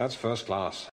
That's first class.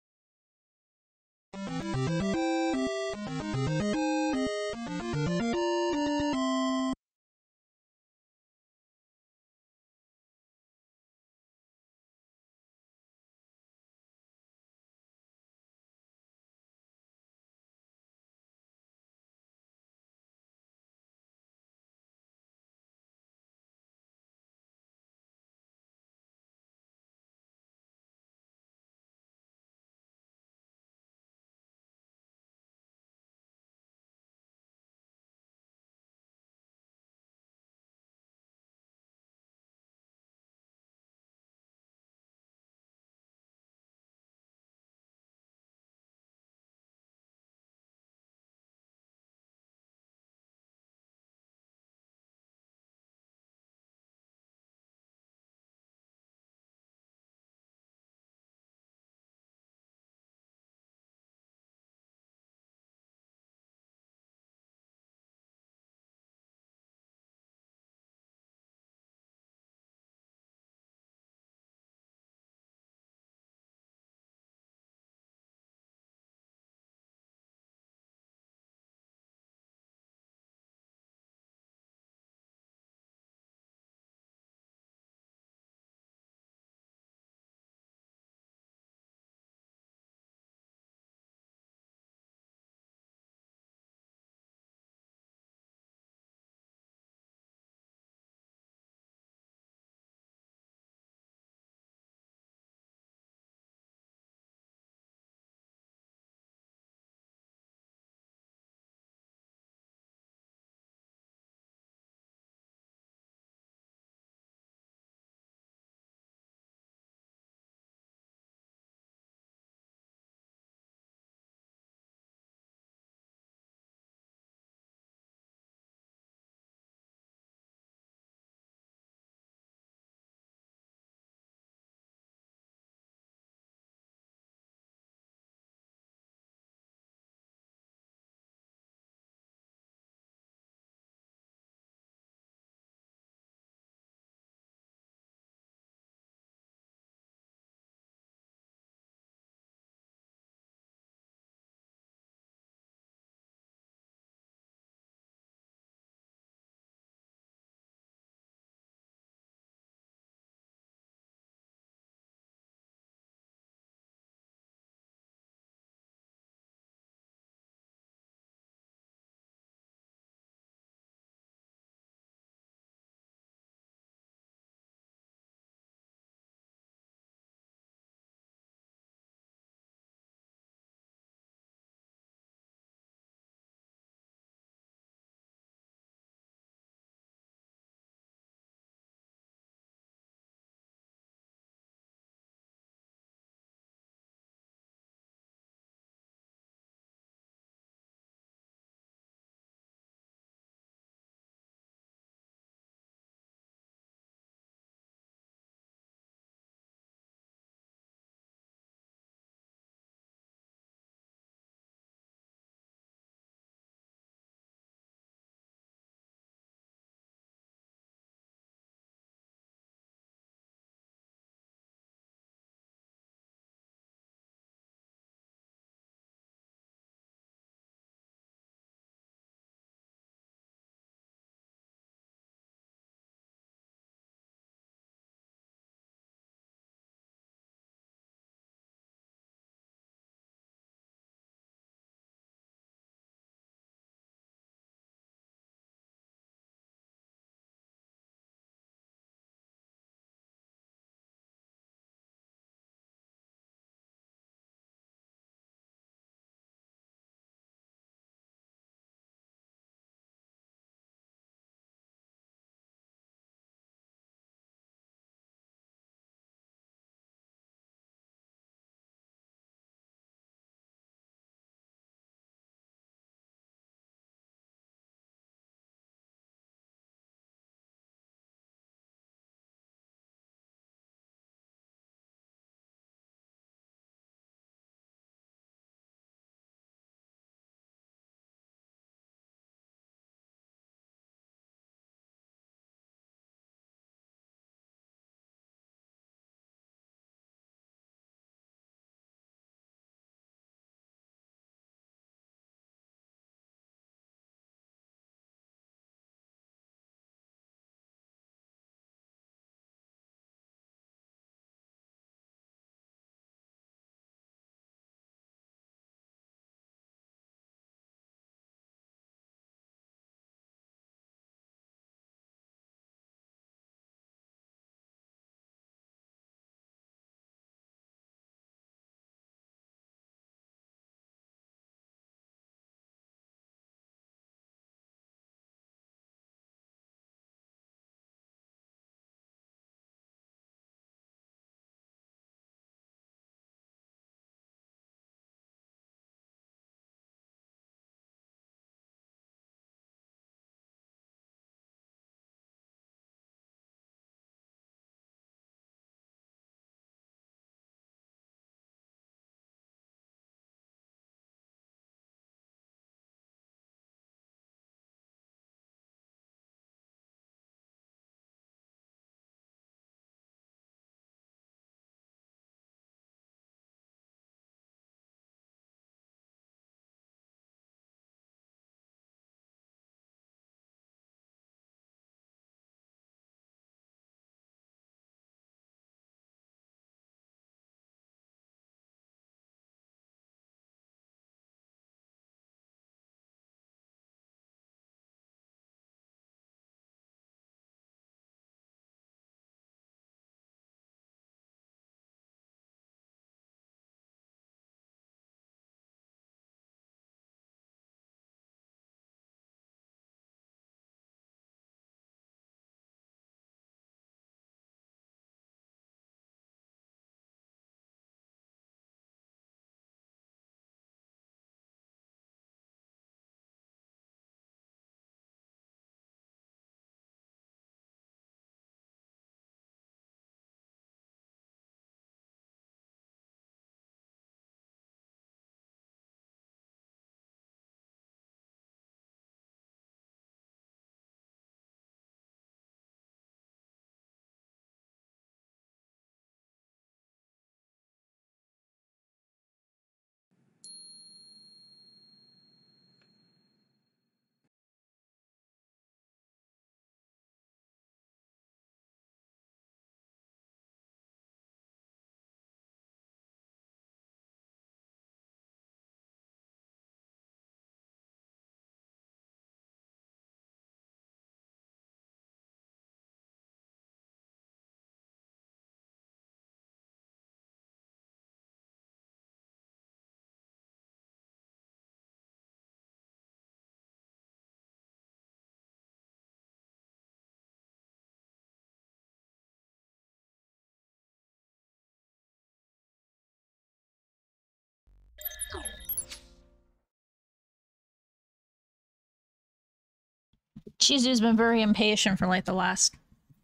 Chizu's been very impatient for like the last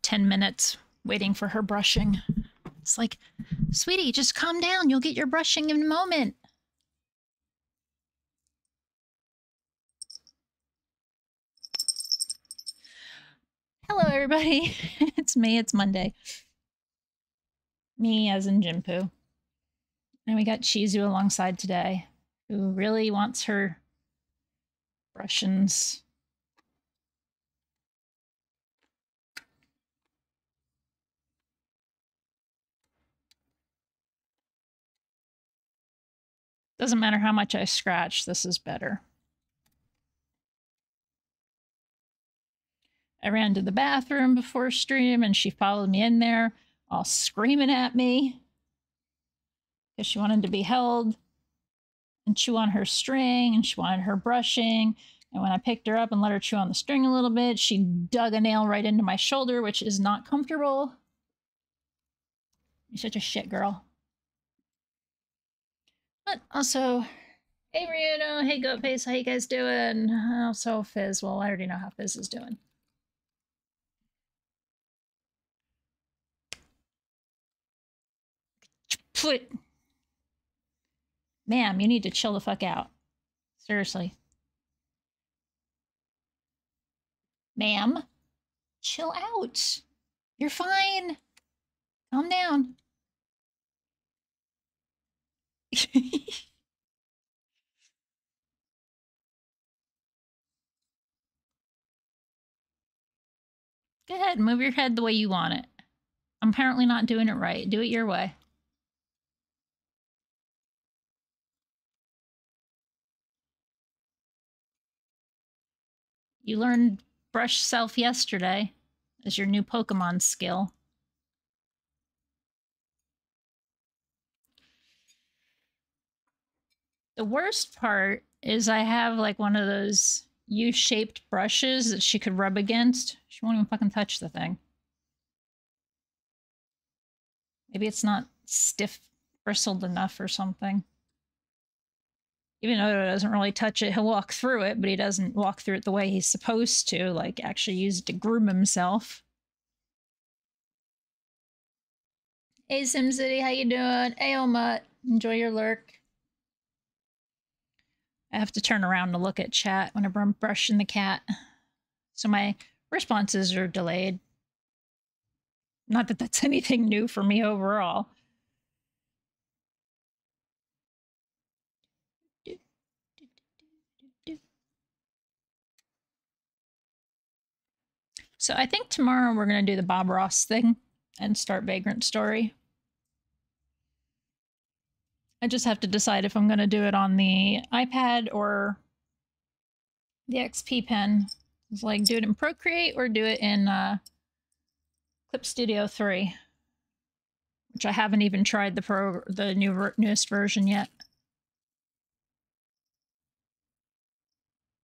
10 minutes waiting for her brushing. It's like, sweetie, just calm down. You'll get your brushing in a moment. Hello, everybody. it's me. It's Monday. Me, as in Ginpu. And we got Chizu alongside today, who really wants her brushings. Doesn't matter how much I scratch, this is better. I ran to the bathroom before stream and she followed me in there, all screaming at me because she wanted to be held and chew on her string and she wanted her brushing. And when I picked her up and let her chew on the string a little bit, she dug a nail right into my shoulder, which is not comfortable. You're such a shit girl. But also, hey Ryuno, hey Goatface, how you guys doing? Also Fizz, well I already know how Fizz is doing. Put, ma'am, you need to chill the fuck out. Seriously. Ma'am, chill out. You're fine. Calm down. Go ahead, move your head the way you want it. I'm apparently not doing it right. Do it your way. You learned brush self yesterday as your new Pokemon skill. The worst part is I have like one of those U-shaped brushes that she could rub against. She won't even fucking touch the thing. Maybe it's not stiff bristled enough or something. Even though it doesn't really touch it, he'll walk through it, but he doesn't walk through it the way he's supposed to, like actually use it to groom himself. Hey SimCity, how you doing? Hey Mutt, enjoy your lurk. I have to turn around to look at chat whenever I'm brushing the cat. So my responses are delayed. Not that that's anything new for me overall. So I think tomorrow we're going to do the Bob Ross thing and start Vagrant Story. I just have to decide if I'm going to do it on the iPad or the XP pen. It's like do it in Procreate or do it in uh, Clip Studio 3, which I haven't even tried the pro the new newest version yet.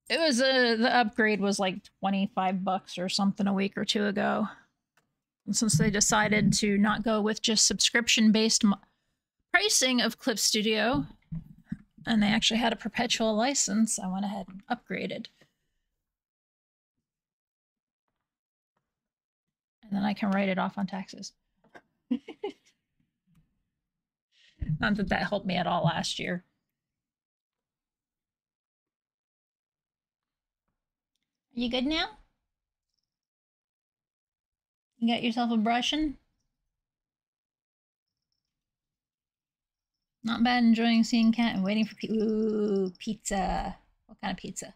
It was a uh, the upgrade was like 25 bucks or something a week or two ago. And since they decided to not go with just subscription based pricing of Clip Studio, and they actually had a perpetual license, I went ahead and upgraded. And then I can write it off on taxes. Not that that helped me at all last year. Are you good now? You got yourself a brushing? Not bad enjoying seeing cat and waiting for pe Ooh, pizza. What kind of pizza?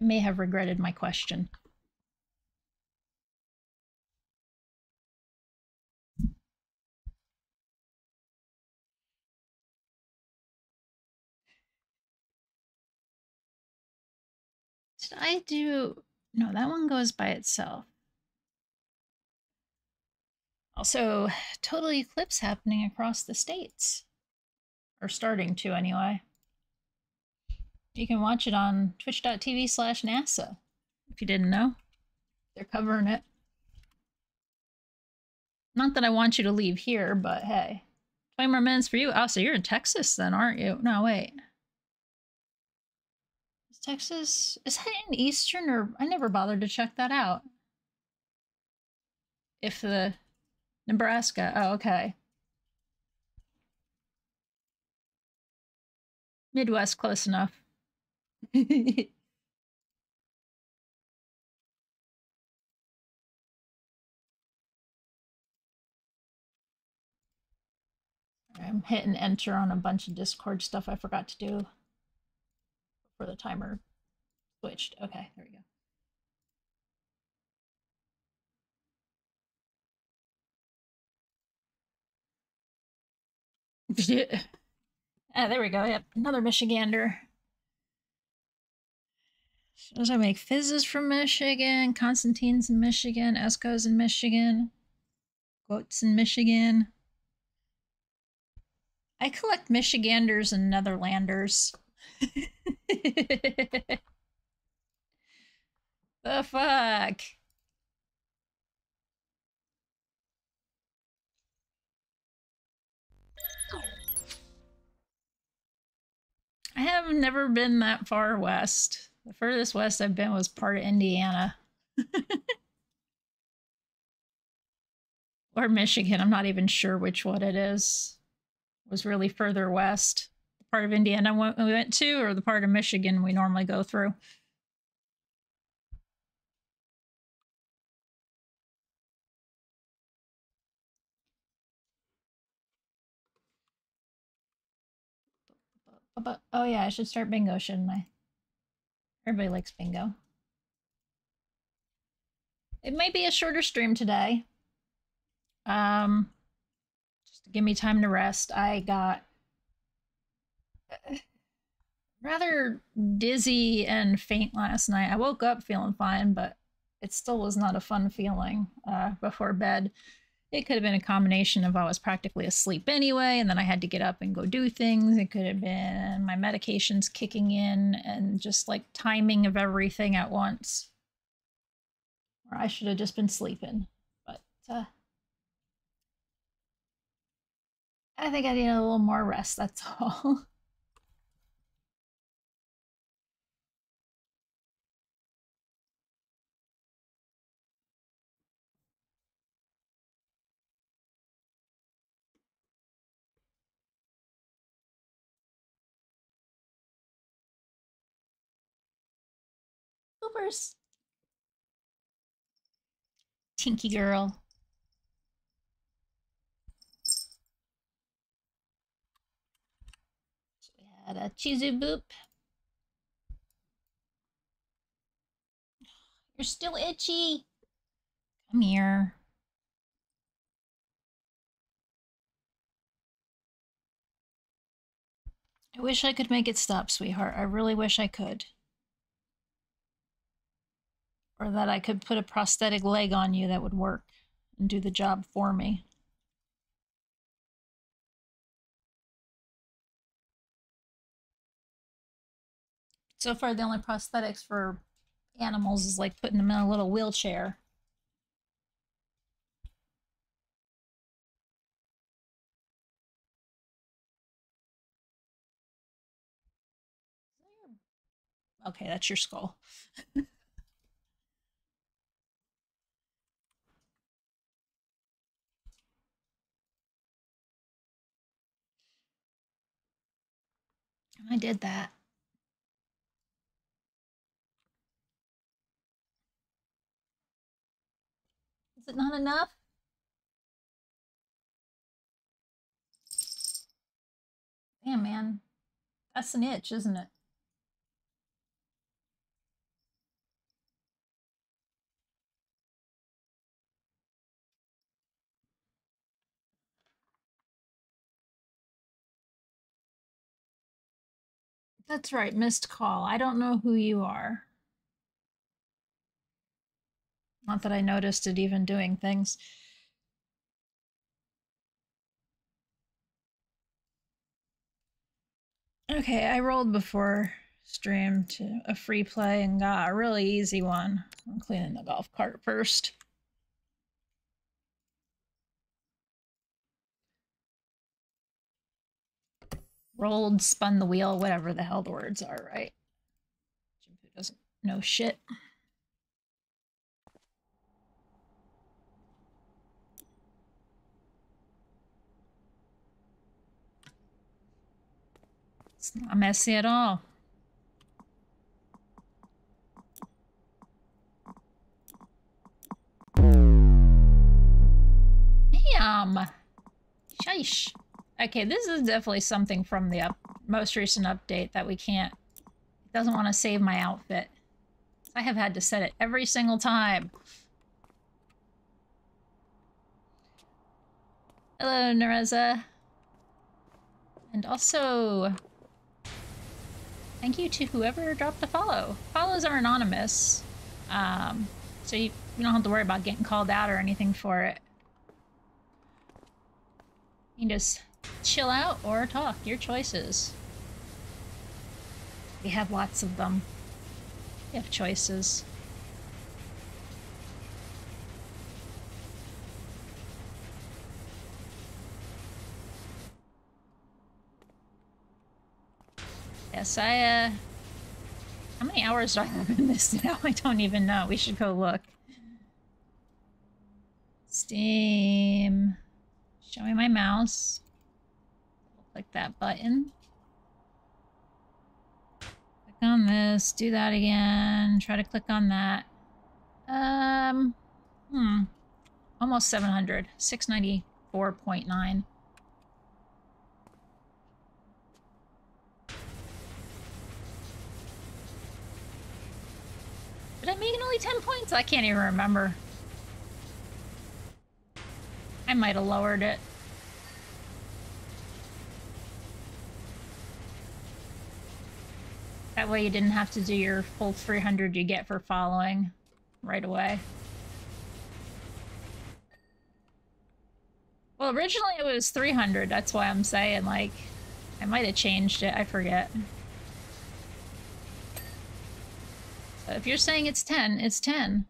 I may have regretted my question. Did I do... No, that one goes by itself. Also, total eclipse happening across the states. Or starting to, anyway. You can watch it on twitch.tv slash NASA. If you didn't know, they're covering it. Not that I want you to leave here, but hey. 20 more minutes for you. Oh, so you're in Texas then, aren't you? No, wait. Is Texas? Is that in Eastern or I never bothered to check that out. If the Nebraska, oh, okay. Midwest, close enough. I'm hitting enter on a bunch of Discord stuff I forgot to do for the timer switched. Okay, there we go. ah, there we go. Yep, another Michigander. Does I make fizzes from Michigan? Constantine's in Michigan. Esco's in Michigan. Goats in Michigan. I collect Michiganders and Netherlanders. the fuck? I have never been that far west. The furthest west I've been was part of Indiana. or Michigan. I'm not even sure which one it is. It was really further west. The part of Indiana we went to, or the part of Michigan we normally go through. But, oh yeah, I should start bingo, shouldn't I? Everybody likes bingo. It might be a shorter stream today. Um, just to give me time to rest. I got rather dizzy and faint last night. I woke up feeling fine, but it still was not a fun feeling uh, before bed. It could have been a combination of I was practically asleep anyway, and then I had to get up and go do things. It could have been my medications kicking in and just like timing of everything at once. Or I should have just been sleeping. But uh, I think I need a little more rest, that's all. Tinky girl. So we had a Chizu Boop. You're still itchy. Come here. I wish I could make it stop, sweetheart. I really wish I could. Or that I could put a prosthetic leg on you that would work and do the job for me. So far, the only prosthetics for animals is like putting them in a little wheelchair. Okay, that's your skull. I did that. Is it not enough? Damn, man. That's an itch, isn't it? That's right, missed call. I don't know who you are. Not that I noticed it even doing things. Okay, I rolled before stream to a free play and got a really easy one. I'm cleaning the golf cart first. Rolled, spun the wheel, whatever the hell the words are, right? No shit. It's not messy at all. Damn. Sheesh. Okay, this is definitely something from the up most recent update that we can't... It doesn't want to save my outfit. I have had to set it every single time. Hello, Nereza. And also... Thank you to whoever dropped a follow. Follows are anonymous. Um, so you, you don't have to worry about getting called out or anything for it. You can just chill out or talk. Your choices. We have lots of them. We have choices. Yes, I, uh... How many hours do I have in this now? I don't even know. We should go look. Steam. Show me my mouse. Click that button. Click on this. Do that again. Try to click on that. Um, hmm. Almost 700. 694.9. Did I make only 10 points? I can't even remember. I might have lowered it. That way you didn't have to do your full 300 you get for following right away. Well, originally it was 300. That's why I'm saying, like, I might have changed it. I forget. If you're saying it's 10, it's 10.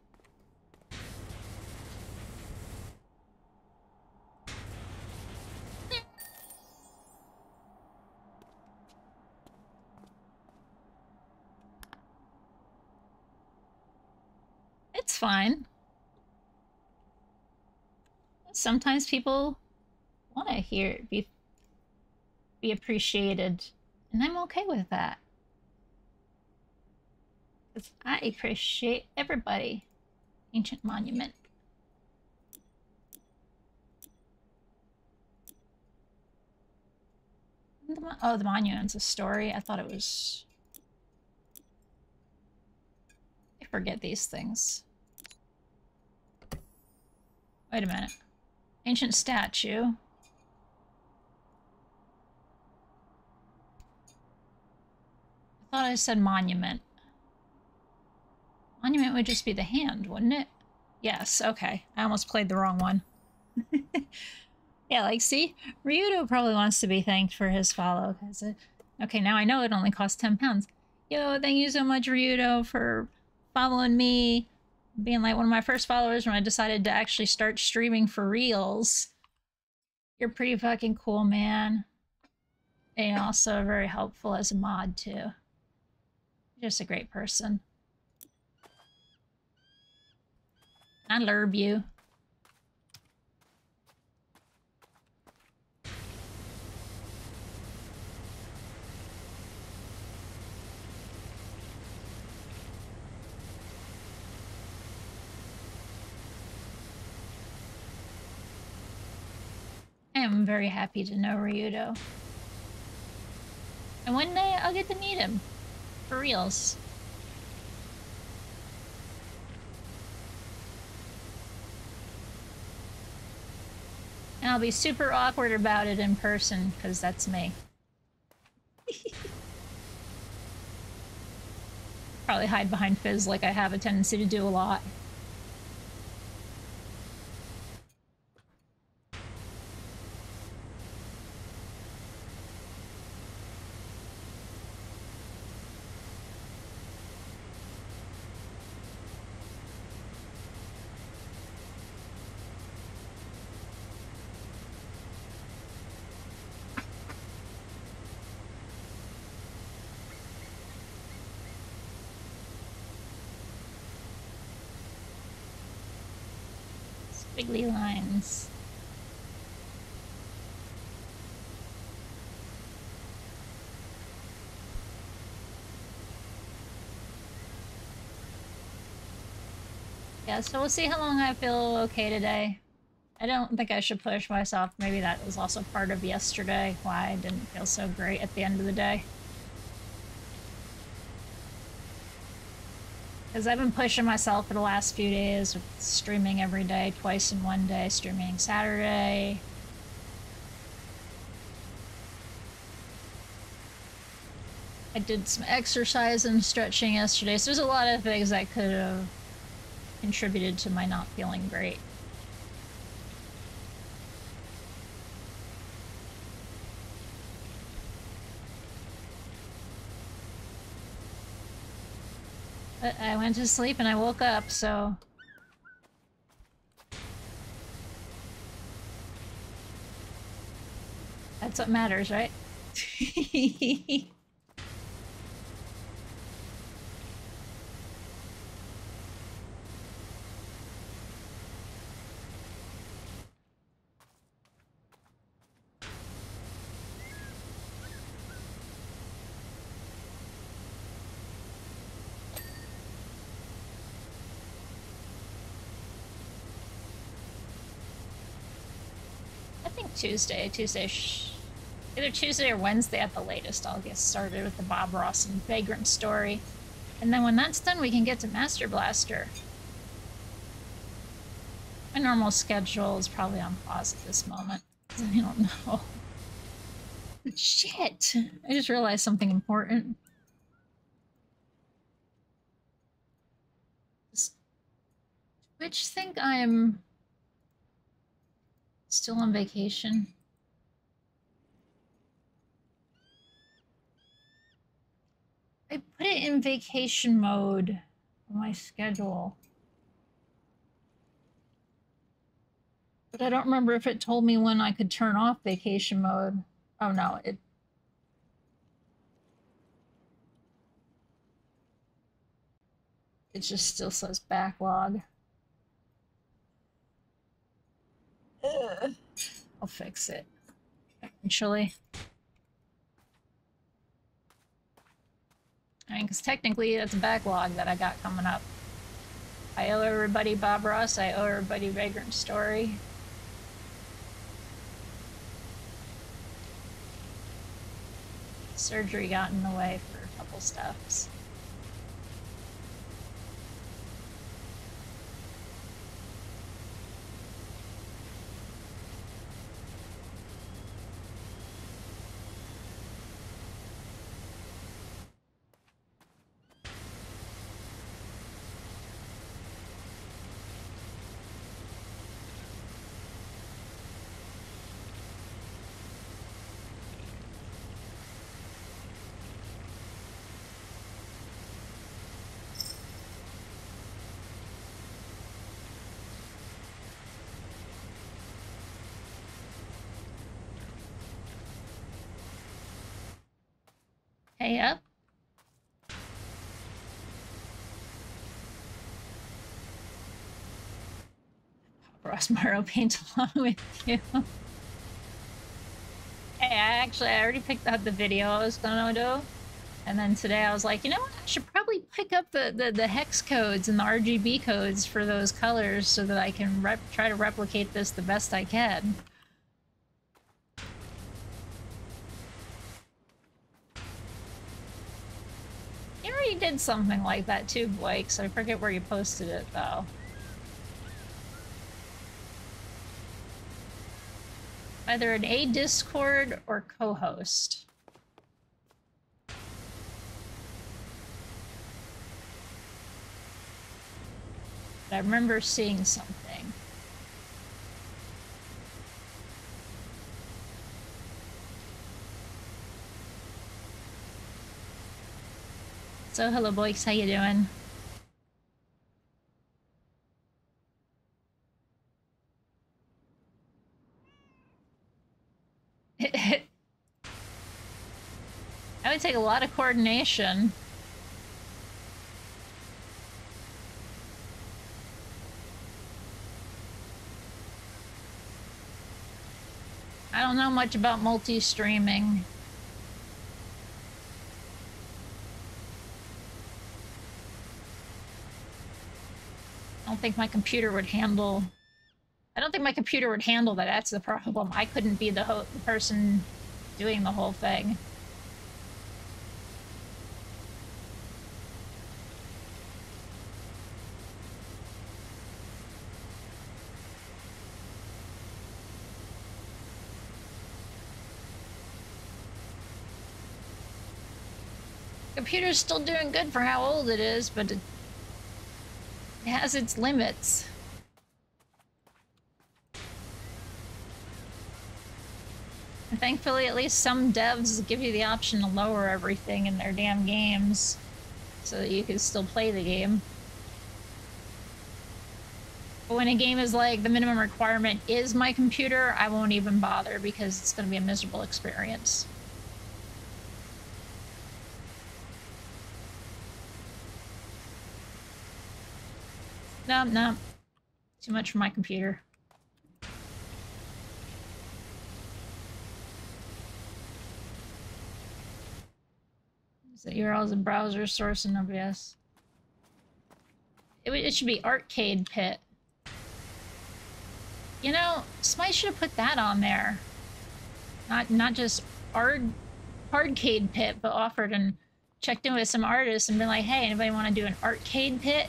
Fine. Sometimes people want to hear be be appreciated, and I'm okay with that. Because I appreciate everybody. Ancient monument. oh, the monument's a story. I thought it was... I forget these things. Wait a minute. Ancient statue. I thought I said monument. Monument would just be the hand, wouldn't it? Yes, okay. I almost played the wrong one. yeah, like, see? Ryudo probably wants to be thanked for his follow. It, okay, now I know it only costs 10 pounds. Yo, thank you so much, Ryudo, for following me being like one of my first followers when I decided to actually start streaming for reals. You're pretty fucking cool, man. And also very helpful as a mod, too. Just a great person. I love you. Very happy to know Ryudo. And one day I'll get to meet him. For reals. And I'll be super awkward about it in person, because that's me. Probably hide behind Fizz like I have a tendency to do a lot. Lines. Yeah, so we'll see how long I feel okay today. I don't think I should push myself. Maybe that was also part of yesterday, why I didn't feel so great at the end of the day. Because I've been pushing myself for the last few days with streaming every day, twice in one day, streaming Saturday. I did some exercise and stretching yesterday, so there's a lot of things that could have contributed to my not feeling great. I went to sleep and I woke up, so... That's what matters, right? Tuesday. Tuesday, either Tuesday or Wednesday at the latest. I'll get started with the Bob Ross and Vagrant story. And then when that's done, we can get to Master Blaster. My normal schedule is probably on pause at this moment. I don't know. Shit! I just realized something important. Twitch think I'm Still on vacation. I put it in vacation mode on my schedule. But I don't remember if it told me when I could turn off vacation mode. Oh no, it It just still says backlog. I'll fix it eventually. I mean, because technically that's a backlog that I got coming up. I owe everybody Bob Ross, I owe everybody Vagrant Story. Surgery got in the way for a couple stuffs. Hey up. Morrow paint along with you. Hey, I actually I already picked up the video I was gonna do. And then today I was like, you know what? I should probably pick up the, the, the hex codes and the RGB codes for those colors so that I can try to replicate this the best I can. You already did something like that too, Blake, so I forget where you posted it, though. Either an A Discord or co-host. I remember seeing something. So hello boys, how you doing? I would take a lot of coordination. I don't know much about multi-streaming. I don't think my computer would handle... I don't think my computer would handle that. That's the problem. I couldn't be the, the person doing the whole thing. Computer's still doing good for how old it is, but it has its limits. And thankfully, at least some devs give you the option to lower everything in their damn games so that you can still play the game. But when a game is like, the minimum requirement is my computer, I won't even bother because it's going to be a miserable experience. No, no. Too much for my computer. Is that URLs a browser source in OBS? It, it should be Arcade Pit. You know, somebody should have put that on there. Not not just art arcade pit, but offered and checked in with some artists and been like, hey, anybody want to do an arcade pit?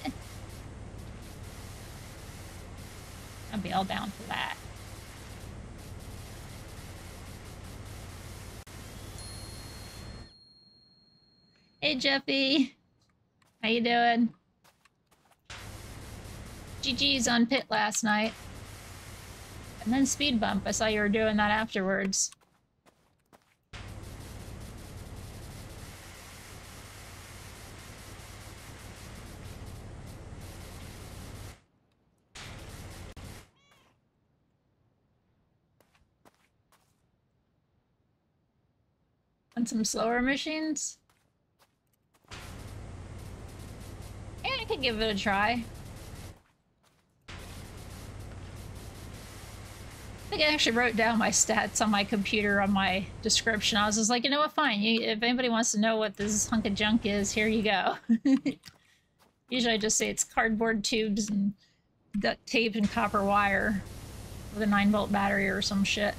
I'd be all down for that. Hey Jeffy, how you doing? GG's on pit last night. And then speed bump, I saw you were doing that afterwards. And some slower machines? Yeah, I could give it a try. I think I actually wrote down my stats on my computer on my description. I was just like, you know what, fine. You, if anybody wants to know what this hunk of junk is, here you go. Usually I just say it's cardboard tubes and duct tape and copper wire with a 9 volt battery or some shit.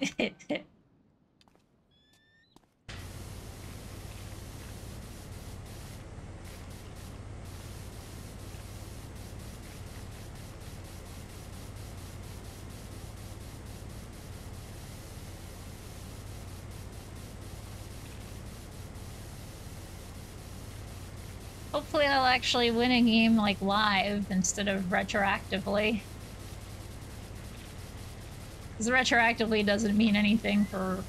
Hopefully I'll actually win a game like live instead of retroactively. Because retroactively doesn't mean anything for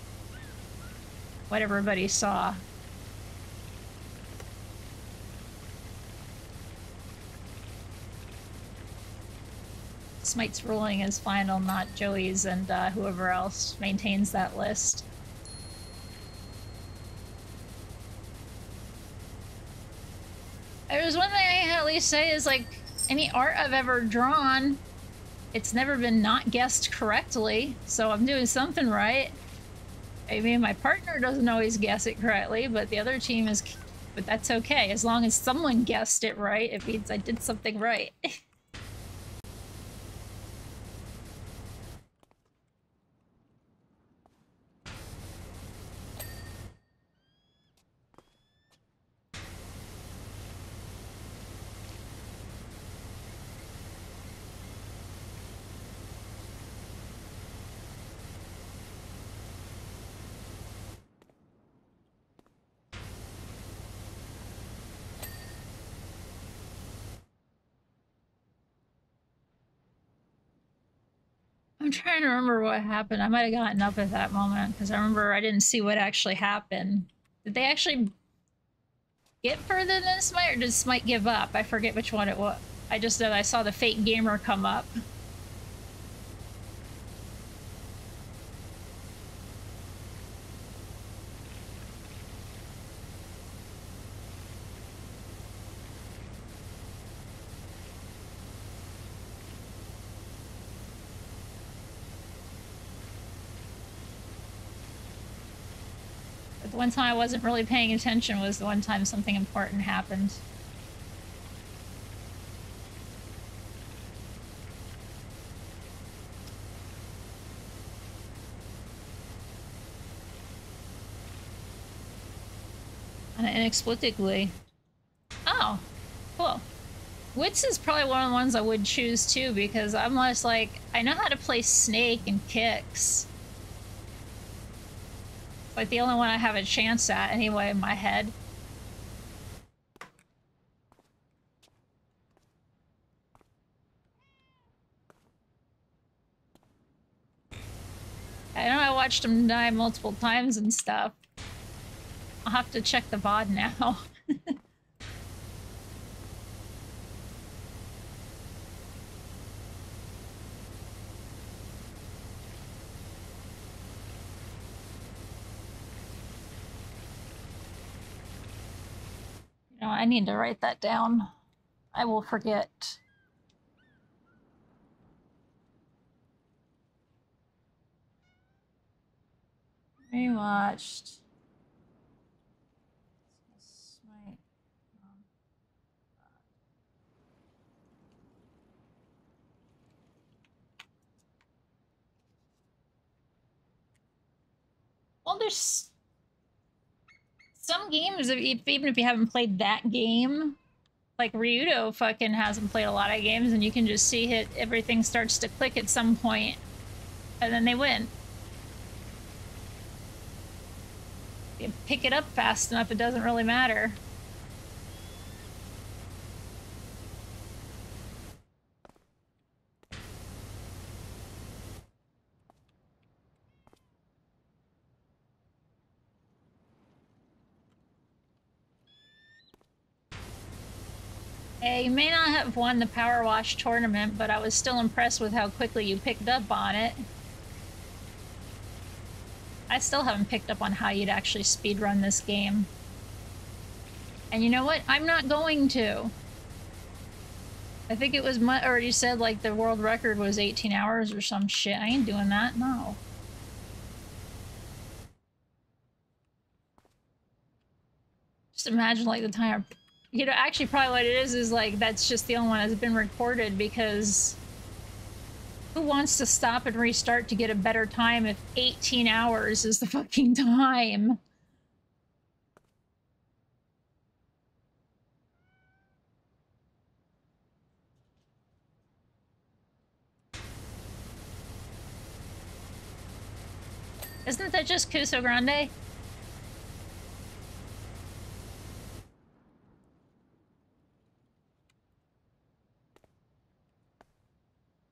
what everybody saw. Smite's ruling is final, not Joey's and uh, whoever else maintains that list. There's one thing I can at least say is like any art I've ever drawn, it's never been not guessed correctly, so I'm doing something right. I mean, my partner doesn't always guess it correctly, but the other team is, but that's okay. As long as someone guessed it right, it means I did something right. trying to remember what happened. I might have gotten up at that moment because I remember I didn't see what actually happened. Did they actually get further than Smite, or did Smite give up? I forget which one it was. I just know I saw the fake gamer come up. The one time I wasn't really paying attention was the one time something important happened. Inexplicably. Oh, cool. Wits is probably one of the ones I would choose too because I'm less like, I know how to play Snake and Kicks like the only one I have a chance at anyway in my head. I know I watched him die multiple times and stuff. I'll have to check the VOD now. I need to write that down. I will forget. Rewatched. Well, there's some games, even if you haven't played that game, like Ryudo fucking hasn't played a lot of games, and you can just see it, everything starts to click at some point, and then they win. You pick it up fast enough, it doesn't really matter. You may not have won the Power Wash tournament, but I was still impressed with how quickly you picked up on it. I still haven't picked up on how you'd actually speedrun this game. And you know what? I'm not going to. I think it was already said like the world record was 18 hours or some shit. I ain't doing that, no. Just imagine like the time you know, actually, probably what it is is like that's just the only one that's been recorded because who wants to stop and restart to get a better time if 18 hours is the fucking time? Isn't that just Cuso Grande?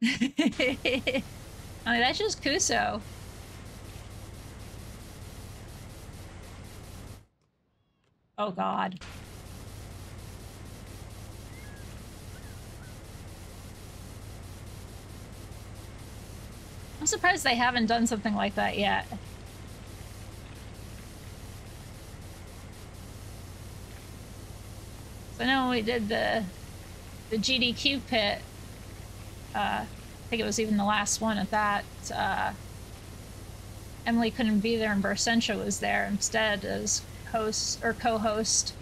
I mean, that's just Cuso. Oh god. I'm surprised they haven't done something like that yet. So I know we did the the GDQ pit uh, I think it was even the last one at that. Uh, Emily couldn't be there and Barsentia was there instead as host or co-host.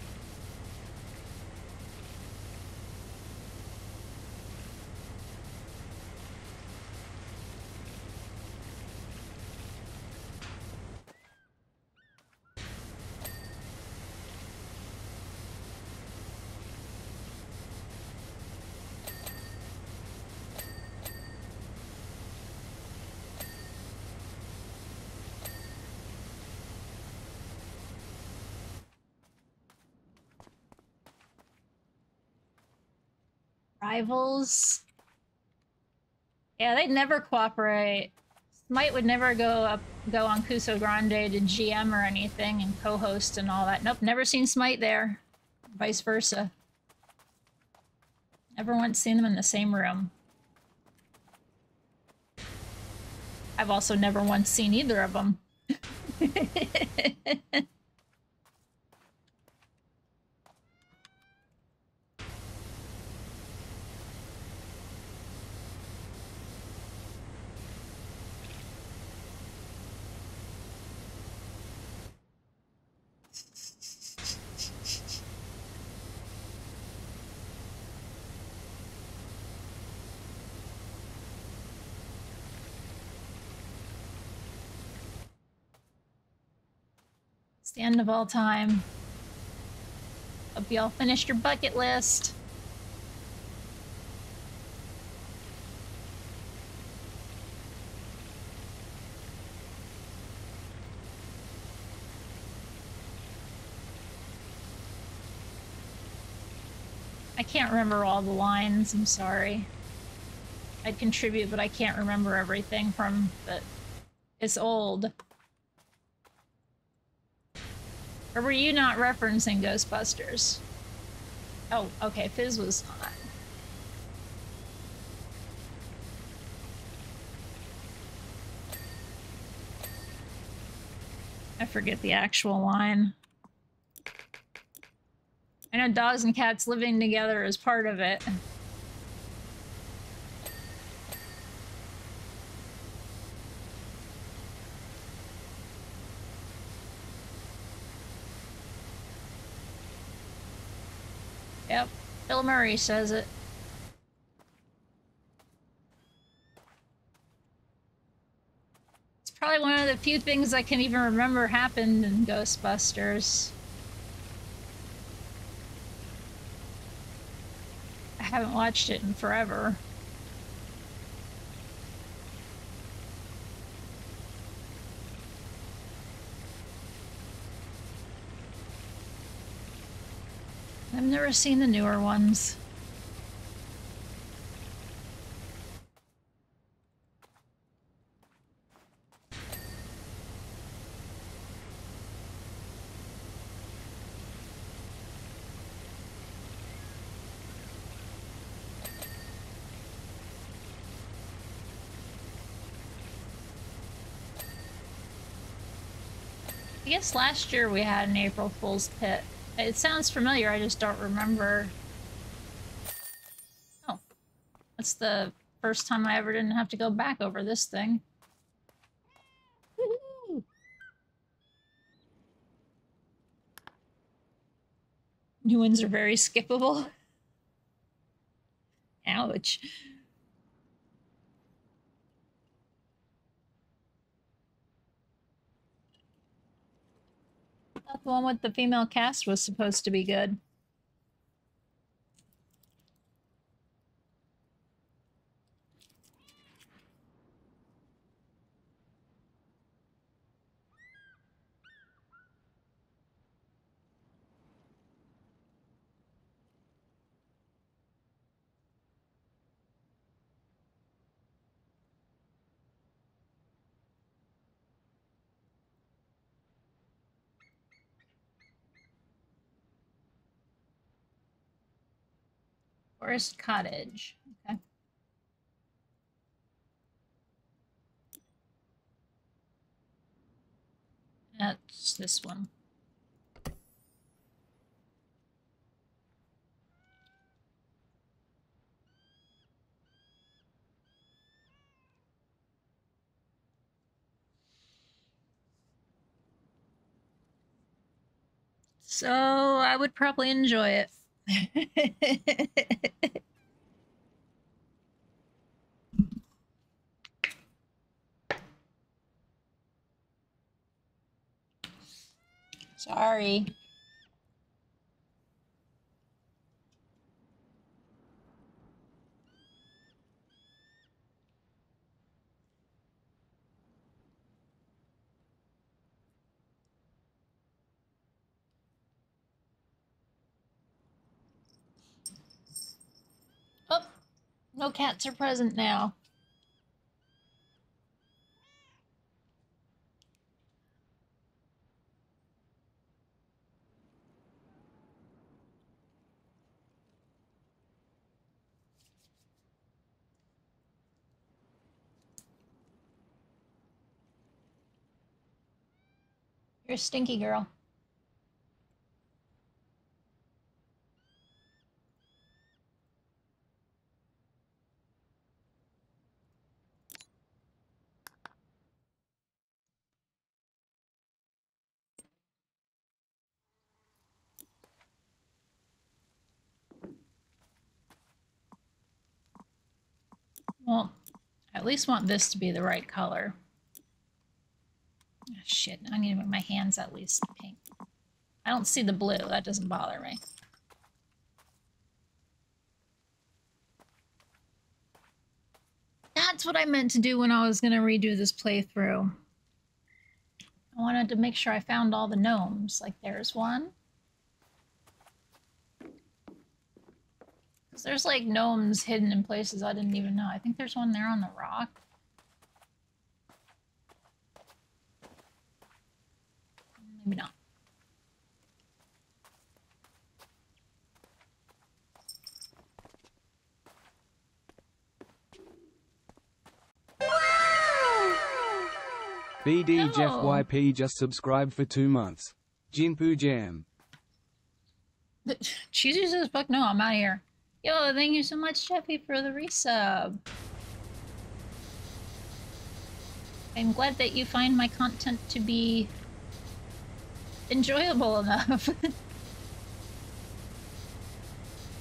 Rivals. Yeah, they'd never cooperate. Smite would never go up, go on Cuso Grande to GM or anything and co-host and all that. Nope, never seen Smite there. vice versa. Never once seen them in the same room. I've also never once seen either of them. End of all time. Hope y'all finished your bucket list. I can't remember all the lines, I'm sorry. I'd contribute, but I can't remember everything from the... It's old. Or were you not referencing Ghostbusters? Oh, okay, Fizz was not. I forget the actual line. I know dogs and cats living together is part of it. Yep, Bill Murray says it. It's probably one of the few things I can even remember happened in Ghostbusters. I haven't watched it in forever. Never seen the newer ones. I guess last year we had an April Fool's Pit. It sounds familiar, I just don't remember. Oh. That's the first time I ever didn't have to go back over this thing. New ones are very skippable. Ouch. The one with the female cast was supposed to be good. Forest Cottage. Okay. That's this one. So I would probably enjoy it. Sorry. No cats are present now. You're a stinky girl. At least want this to be the right color. Oh, shit, I need to make my hands at least pink. I don't see the blue. That doesn't bother me. That's what I meant to do when I was going to redo this playthrough. I wanted to make sure I found all the gnomes. Like, there's one. Because there's, like, gnomes hidden in places I didn't even know. I think there's one there on the rock. Maybe not. BD Jeff YP just subscribed for two months. Ginpu Jam. Says, fuck no, I'm out of here. Yo, thank you so much, Jeffy, for the resub. I'm glad that you find my content to be enjoyable enough.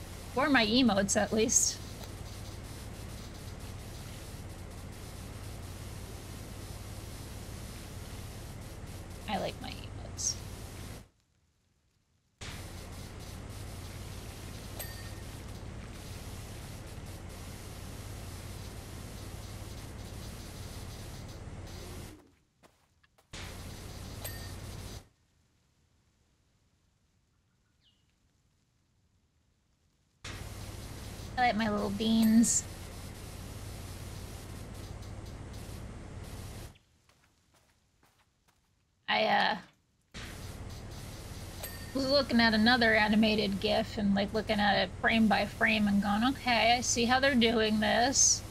or my emotes, at least. I like my emotes. I like my little beans. I, uh, was looking at another animated GIF and, like, looking at it frame by frame and going, okay, I see how they're doing this.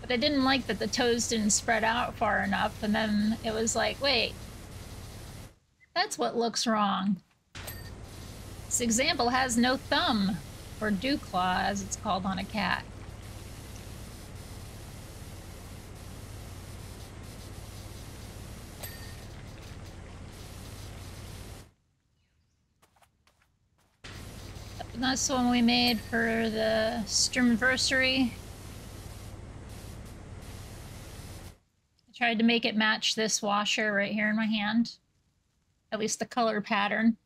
But I didn't like that the toes didn't spread out far enough, and then it was like, wait, that's what looks wrong. This example has no thumb, or dew claw, as it's called on a cat. And that's the one we made for the Streamversary. I tried to make it match this washer right here in my hand. At least the color pattern.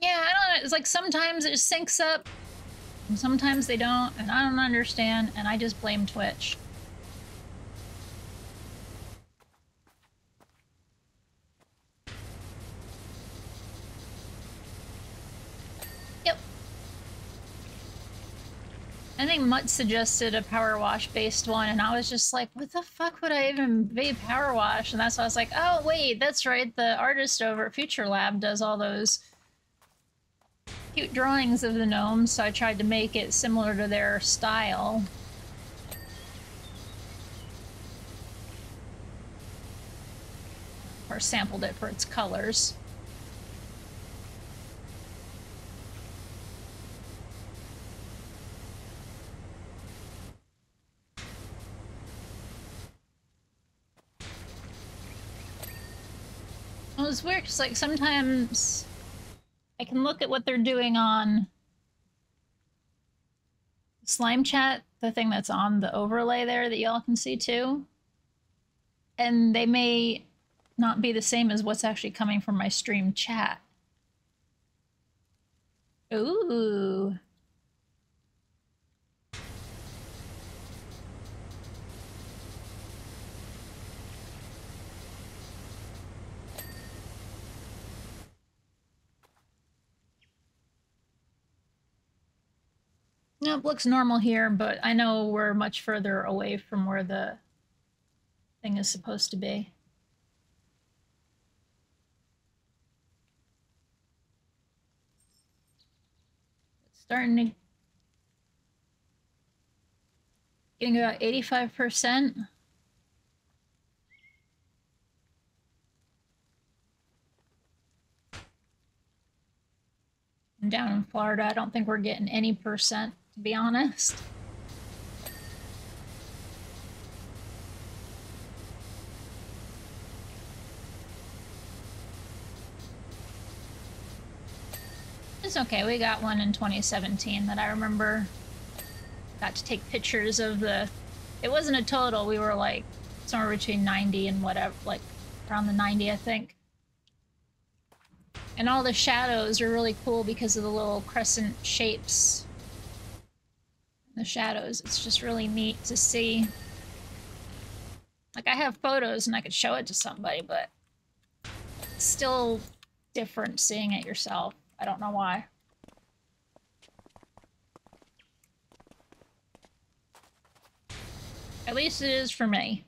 Yeah, I don't know. It's like sometimes it syncs up, and sometimes they don't, and I don't understand, and I just blame Twitch. Yep. I think Mutt suggested a power wash based one, and I was just like, what the fuck would I even be power wash? And that's why I was like, oh, wait, that's right. The artist over at FuturLab does all those cute drawings of the gnomes, so I tried to make it similar to their style. Or sampled it for its colors. Well, it's weird because, like, sometimes I can look at what they're doing on Slime Chat, the thing that's on the overlay there that y'all can see too. And they may not be the same as what's actually coming from my stream chat. Ooh. Nope, looks normal here, but I know we're much further away from where the thing is supposed to be. It's starting to Getting about 85%. Down in Florida, I don't think we're getting any percent, to be honest. It's okay, we got one in 2017 that I remember. Got to take pictures of the... It wasn't a total, we were like somewhere between 90 and whatever, like around the 90 I think. And all the shadows are really cool because of the little crescent shapes. The shadows, it's just really neat to see. Like I have photos and I could show it to somebody, but it's still different seeing it yourself. I don't know why. At least it is for me.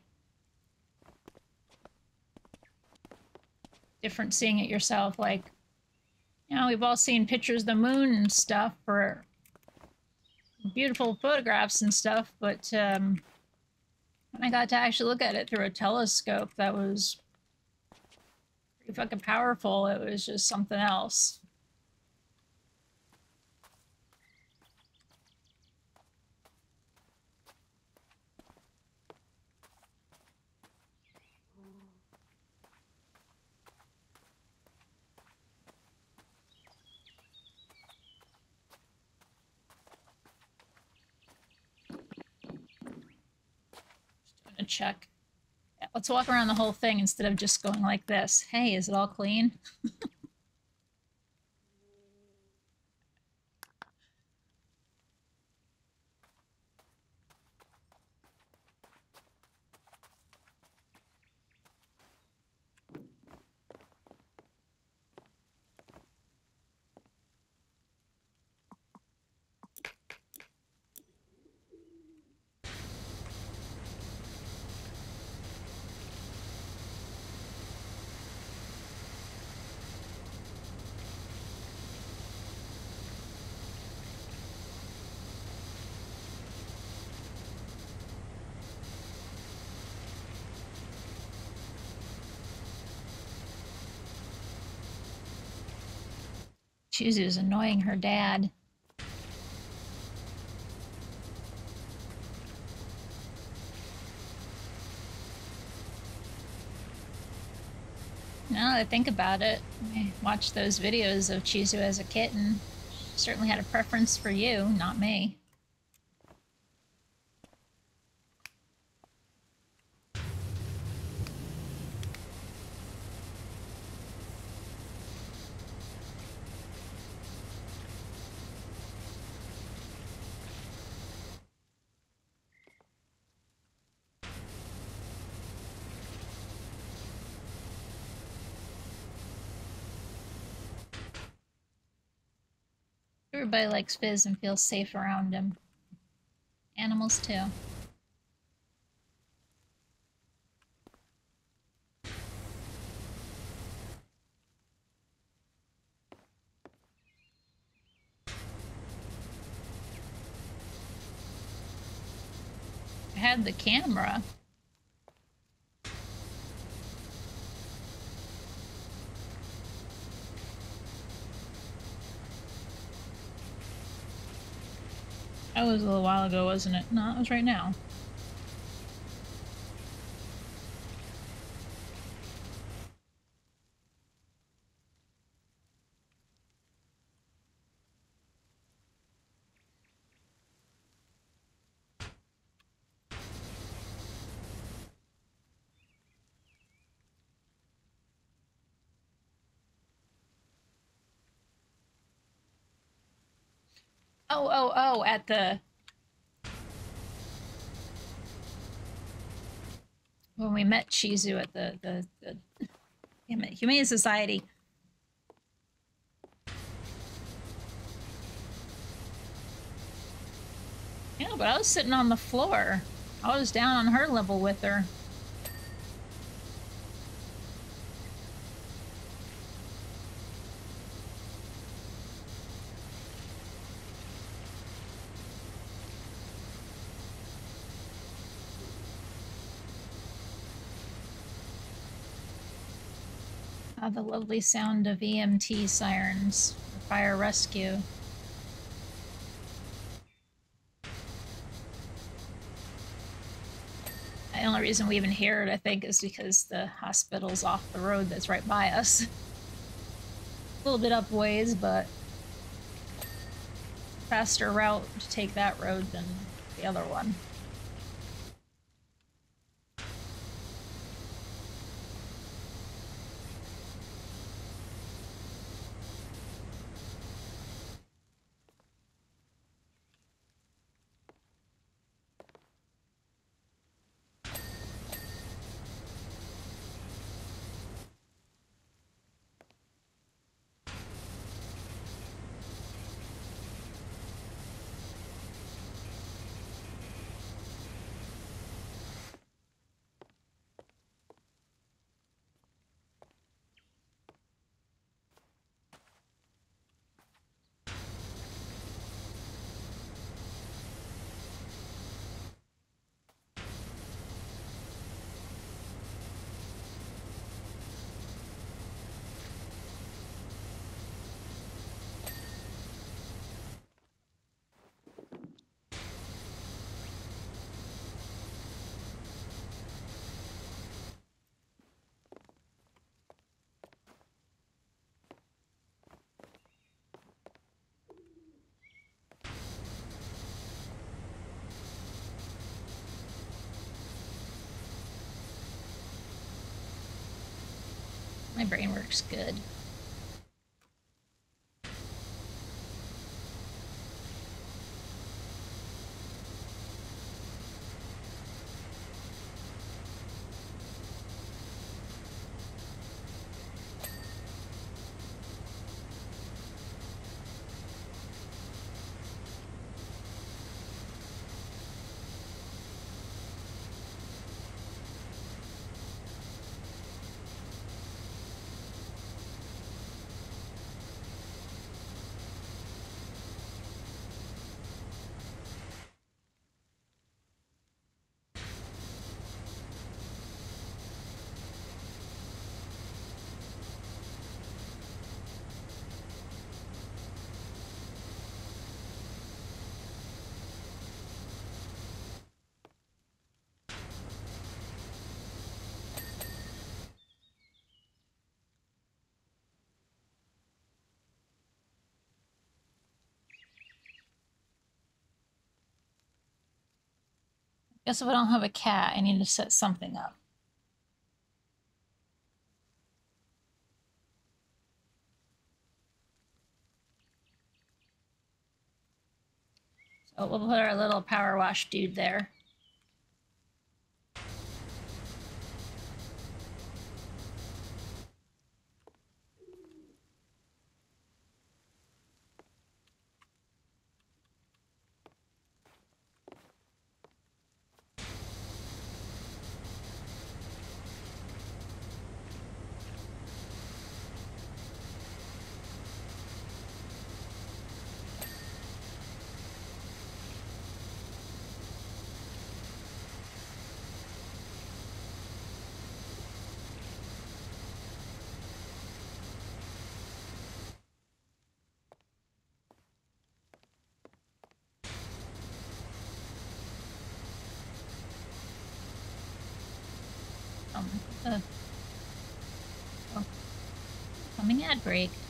Different seeing it yourself, like, you know, we've all seen pictures of the moon and stuff for beautiful photographs and stuff, but um, when I got to actually look at it through a telescope, that was pretty fucking powerful. It was just something else. Check. Let's walk around the whole thing instead of just going like this. Hey, is it all clean? Chizu's annoying her dad. Now that I think about it, I watched those videos of Chizu as a kitten. She certainly had a preference for you, not me. Everybody likes Fizz and feels safe around him. Animals too. I had the camera. That was a little while ago, wasn't it? No, it was right now. Oh, oh, oh, at the... When we met Chizu at the, the, the damn it, Humane Society. Yeah, but I was sitting on the floor. I was down on her level with her. The lovely sound of EMT sirens fire rescue. The only reason we even hear it, I think, is because the hospital's off the road that's right by us. A little bit up ways, but faster route to take that road than the other one. My brain works good. Guess if I don't have a cat, I need to set something up. So we'll put our little power wash dude there. Um, uh, oh, coming ad break.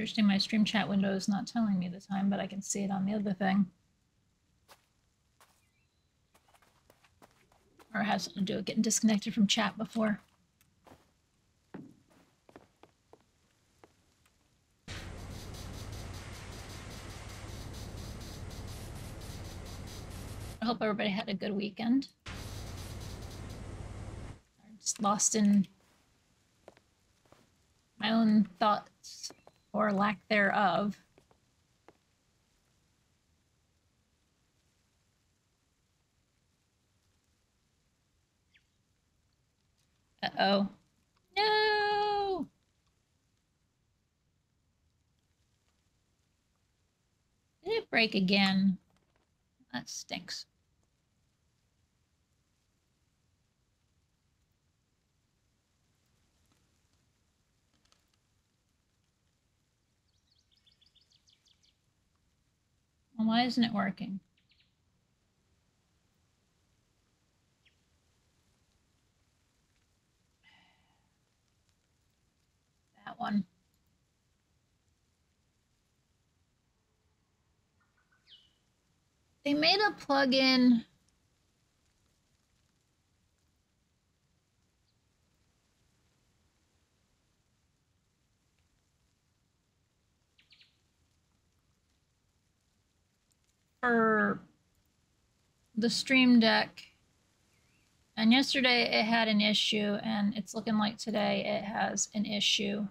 Interesting, my stream chat window is not telling me the time, but I can see it on the other thing. Or has something to do with getting disconnected from chat before. I hope everybody had a good weekend. Just lost in or lack thereof. Uh-oh. No! Did it break again? That stinks. Why isn't it working? That one. They made a plugin. For the Stream Deck. And yesterday it had an issue, and it's looking like today it has an issue.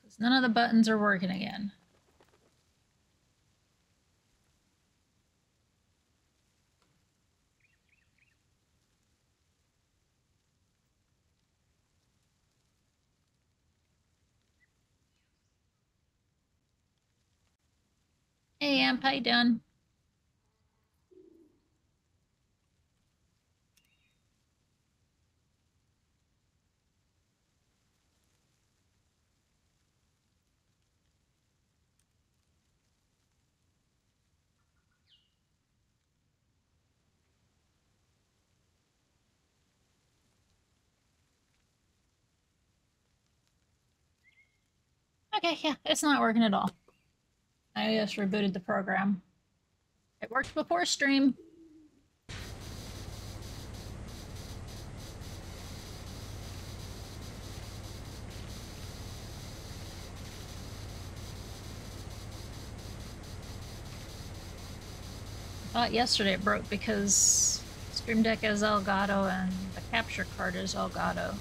Because none of the buttons are working again. Hey, Amp, how you doing? Okay, yeah, it's not working at all. I just rebooted the program. It worked before stream. Thought yesterday it broke because Stream Deck is Elgato and the capture card is Elgato.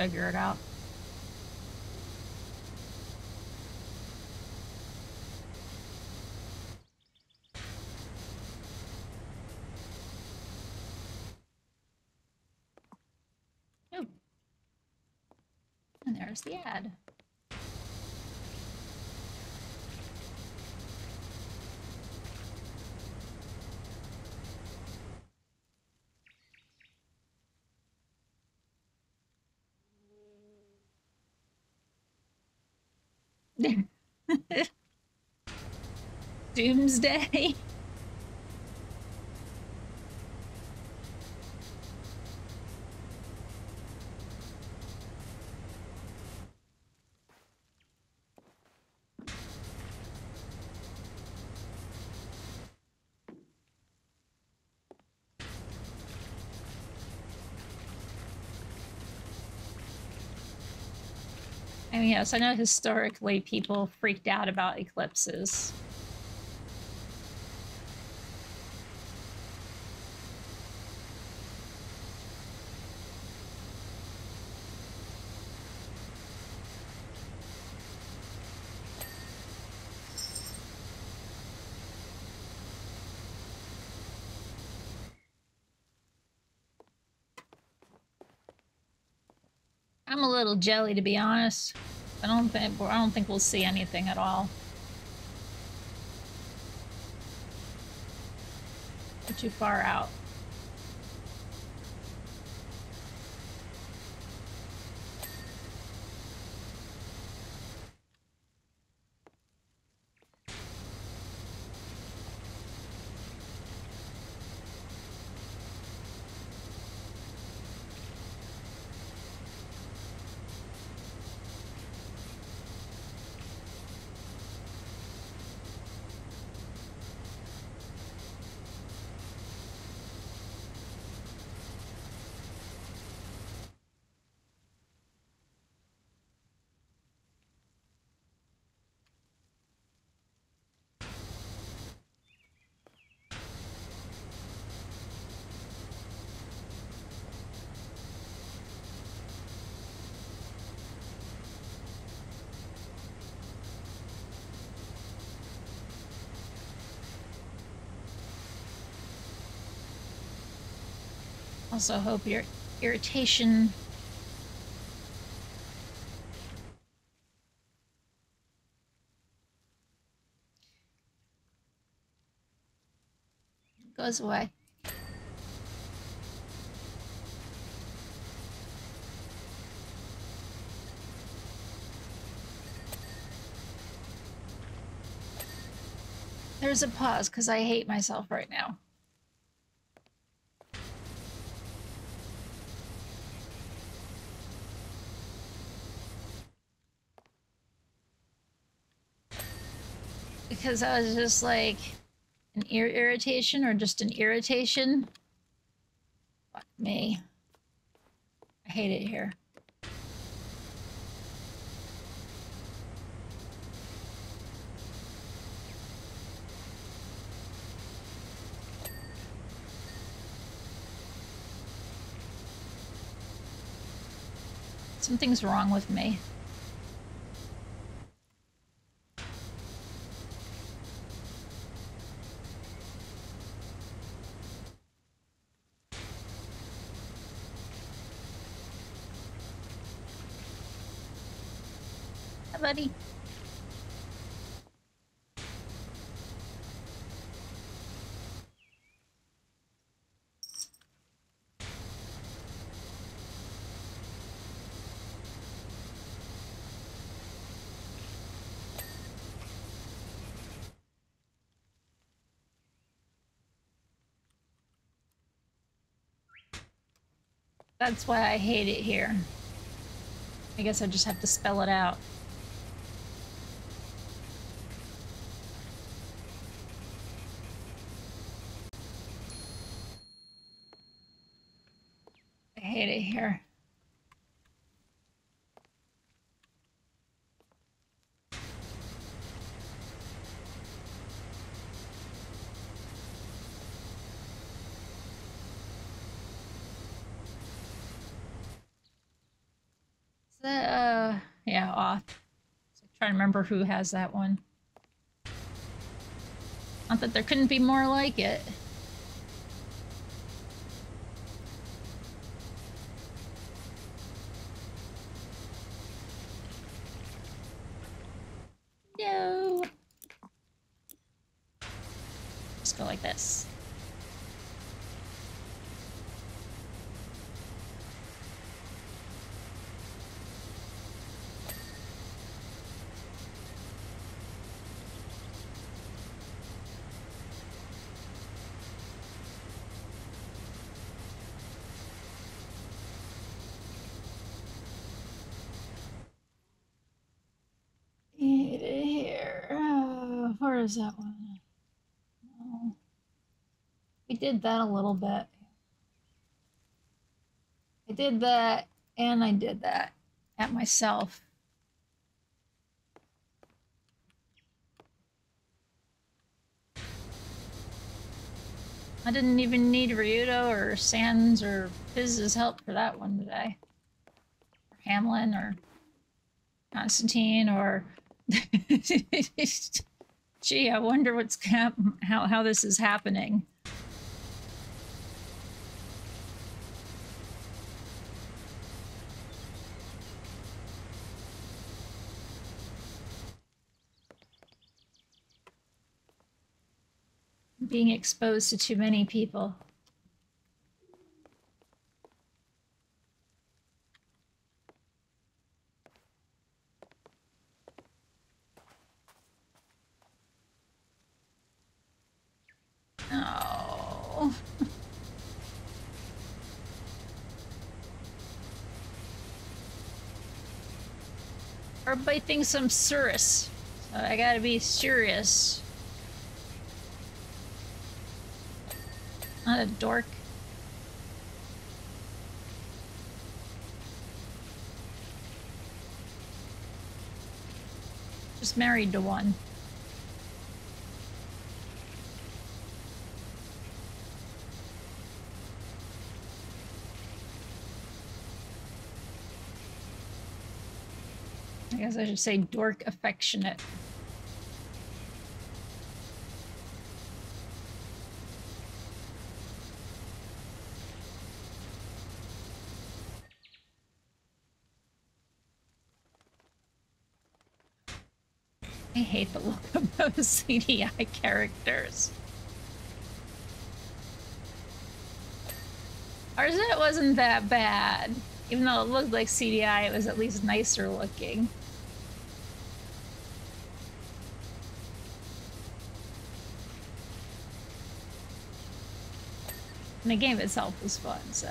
Figure it out. Oh. And there's the ad. Doomsday. I mean, yes, I know historically people freaked out about eclipses. I'm a little jelly, to be honest. I don't think I don't think we'll see anything at all. Too far out. Also hope your irritation goes away. There's a pause because I hate myself right now. Because I was just like an ear irritation or just an irritation. Fuck me. I hate it here. Something's wrong with me. Hi, buddy. That's why I hate it here. I guess I just have to spell it out. I hate it here. Is that, uh, yeah, off. So who has that one. Not that there couldn't be more like it. No. Just go like this. Need it here. Uh, where is that one? Oh. We did that a little bit. I did that and I did that at myself. I didn't even need Ryudo or Sans or Fiz's help for that one today. Or Hamlin or Constantine or gee, I wonder what's how how this is happening. Being exposed to too many people. Oh. Everybody thinks I'm serious. So I gotta be serious. A dork. Just married to one. I guess I should say dork affectionate. Hate the look of those CDI characters. Ours it wasn't that bad. Even though it looked like CDI, it was at least nicer looking. And the game itself was fun, so.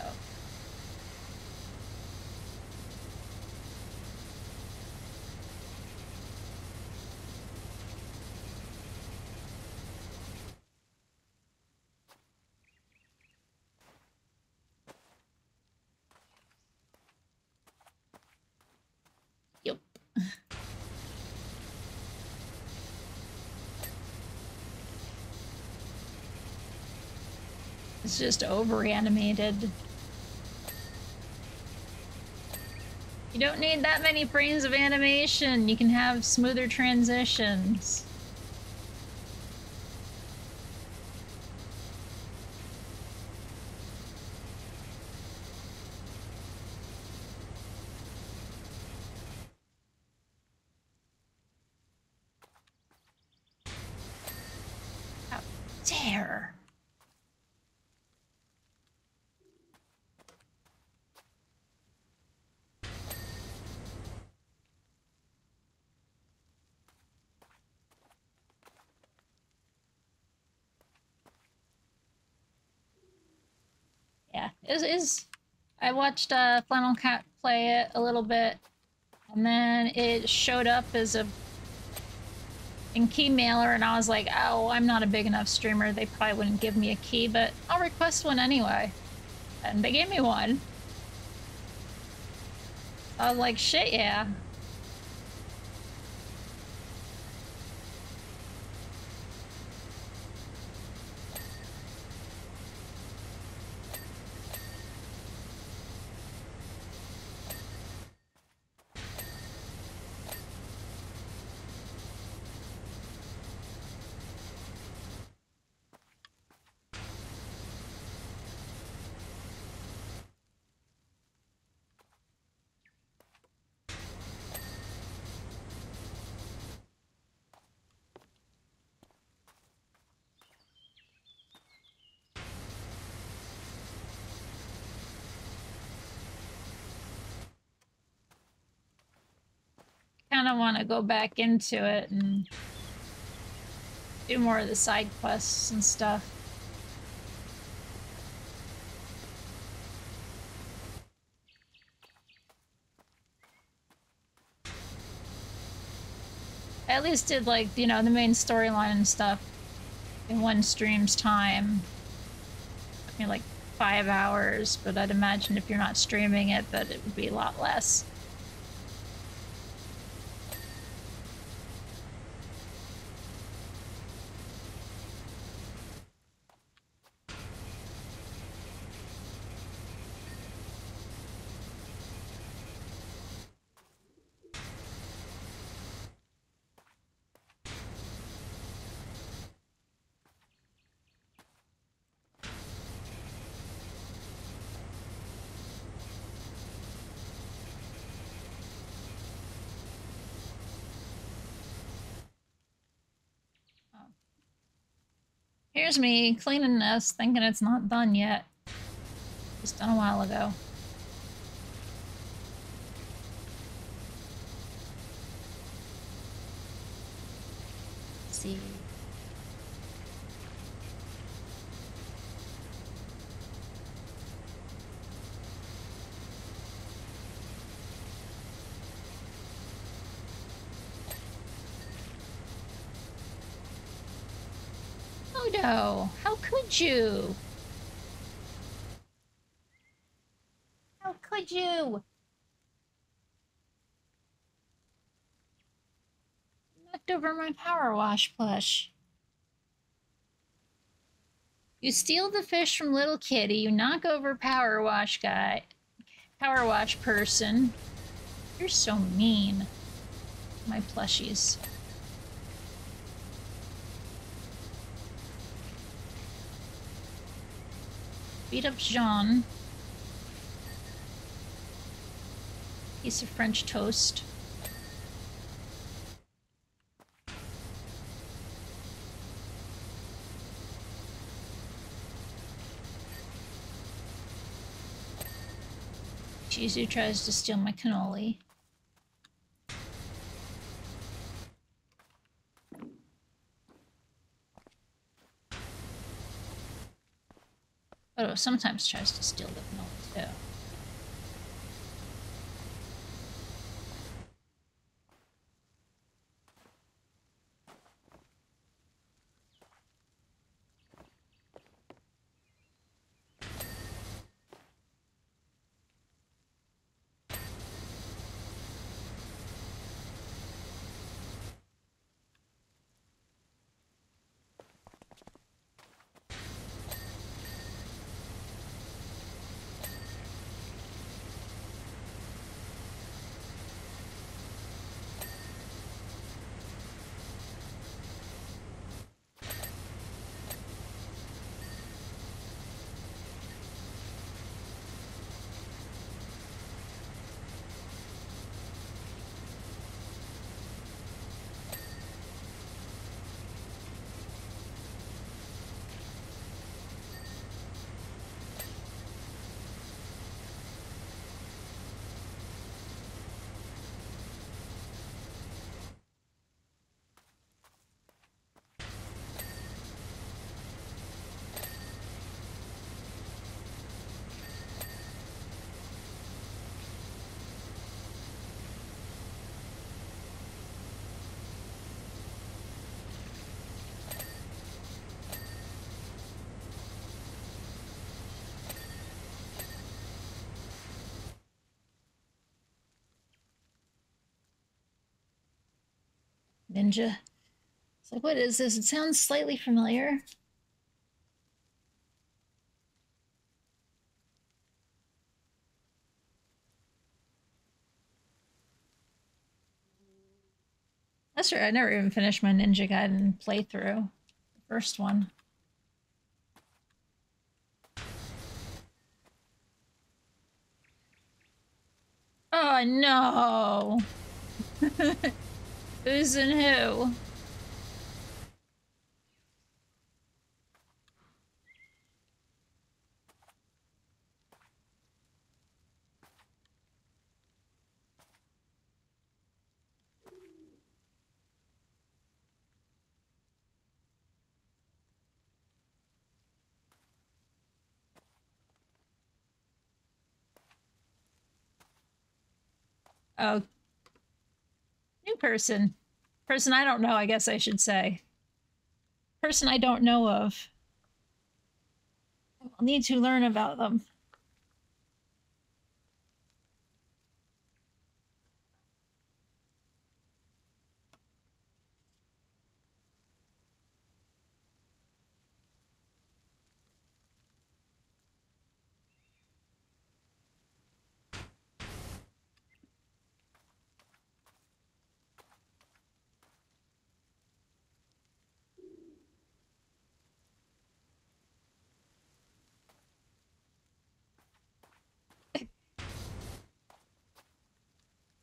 Just over animated. You don't need that many frames of animation. You can have smoother transitions. How dare. It is. I watched uh, Flannel Cat play it a little bit, and then it showed up as a in Keymailer, and I was like, oh, I'm not a big enough streamer. They probably wouldn't give me a key, but I'll request one anyway. And they gave me one. I was like, shit, yeah. Want to go back into it and do more of the side quests and stuff. I at least did like, you know, the main storyline and stuff in one stream's time. Took me like five hours, but I'd imagine if you're not streaming it that it would be a lot less. Here's me cleaning this, thinking it's not done yet. It's done a while ago. Let's see. Odo, how could you? How could you? Knocked over my power wash plush. You steal the fish from little kitty, you knock over power wash guy, power wash person. You're so mean. My plushies. Beat up Jean. Piece of French toast. Jesus tries to steal my cannoli. Oh, sometimes tries to steal the milk too. Ninja. It's like, what is this? It sounds slightly familiar. That's right, I never even finished my Ninja Gaiden playthrough. The first one. Oh no! Who's in who? Oh, person. Person I don't know, I guess I should say. Person I don't know of. I'll need to learn about them.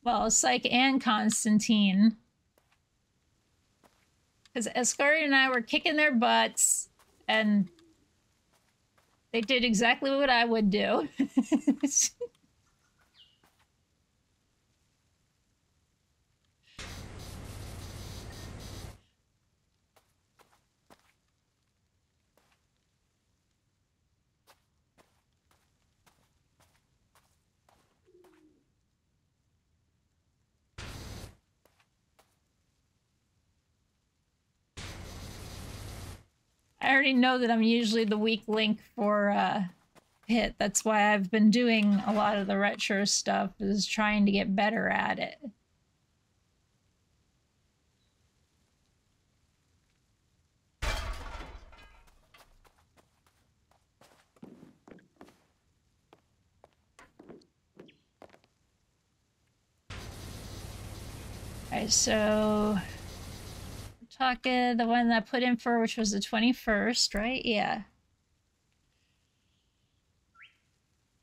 Well, Psyche and Constantine. Because Escari and I were kicking their butts, and they did exactly what I would do. I already know that I'm usually the weak link for uh, Pit. That's why I've been doing a lot of the retro stuff, is trying to get better at it. Alright, so talking the one that I put in for, which was the 21st, right? Yeah.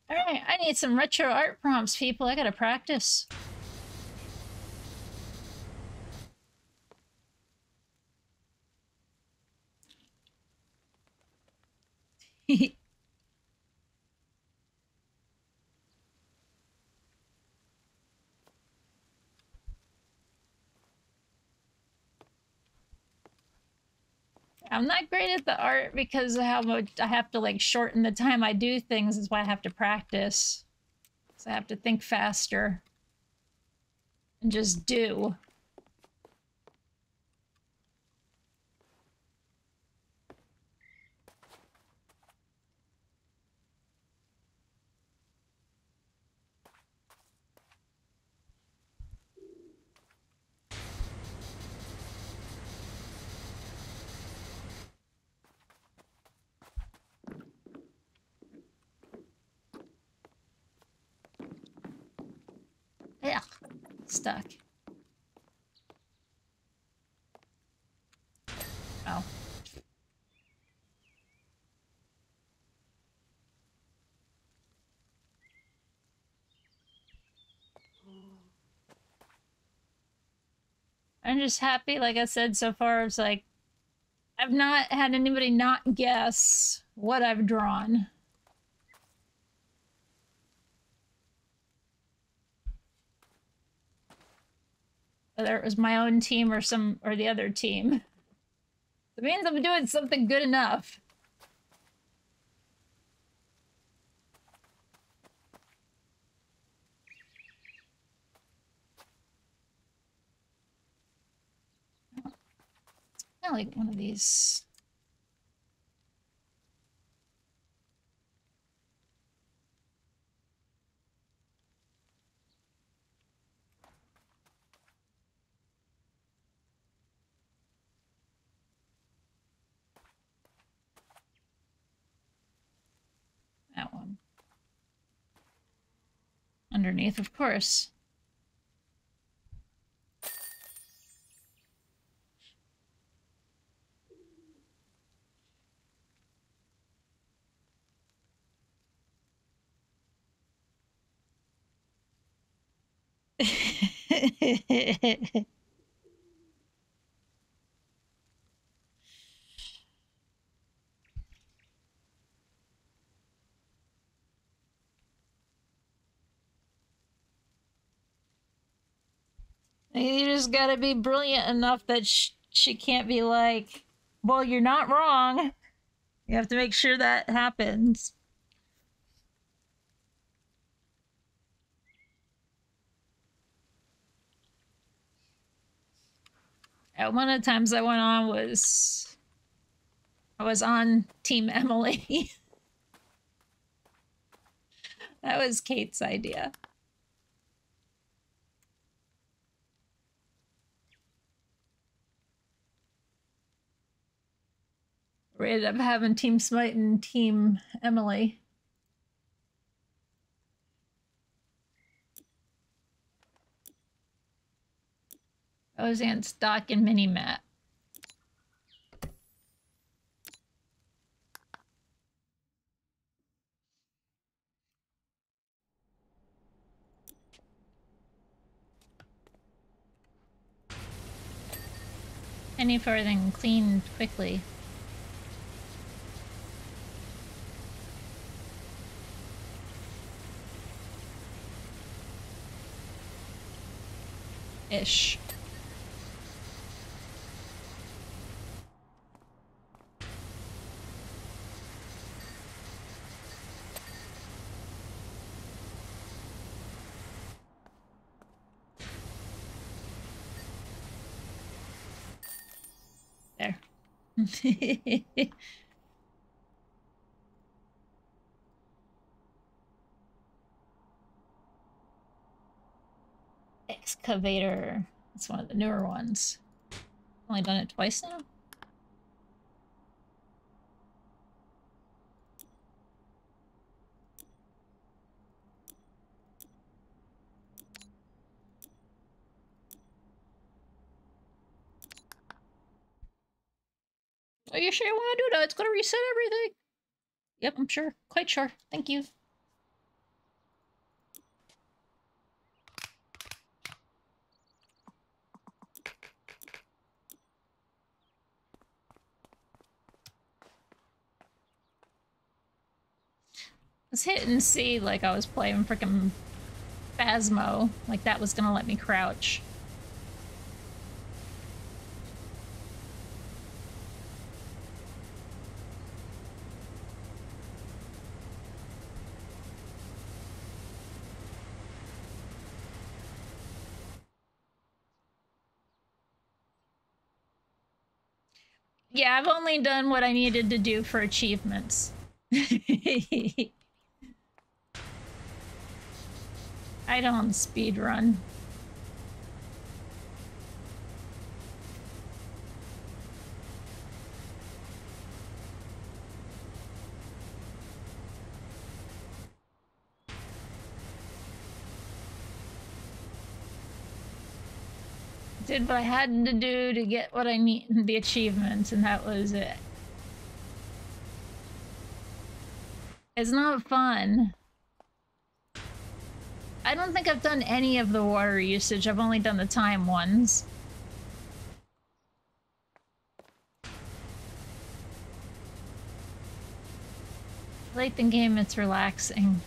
All right, I need some retro art prompts, people. I gotta practice. I'm not great at the art because of how much I have to like shorten the time I do things is why I have to practice. So I have to think faster and just do. Yeah, stuck. Oh. I'm just happy, like I said so far, it's like I've not had anybody not guess what I've drawn. Whether it was my own team or some or the other team. It means I'm doing something good enough. I like one of these. That one. Underneath, of course. You just gotta be brilliant enough that sh she can't be like, well, you're not wrong. You have to make sure that happens. At one of the times I went on was I was on Team Emily. that was Kate's idea. We ended up having Team Smite and Team Emily. Ozan stock and mini mat. Any further than cleaned quickly. Ish. There. Excavator. It's one of the newer ones. Only done it twice now? Are you sure you want to do that? It's going to reset everything. Yep, I'm sure. Quite sure. Thank you. hit and see like I was playing freaking Phasmo. Like that was gonna let me crouch. Yeah, I've only done what I needed to do for achievements. I don't speed run. Did what I had to do to get what I need, the achievements, and that was it. It's not fun. I don't think I've done any of the water usage. I've only done the time ones. Late in game, it's relaxing.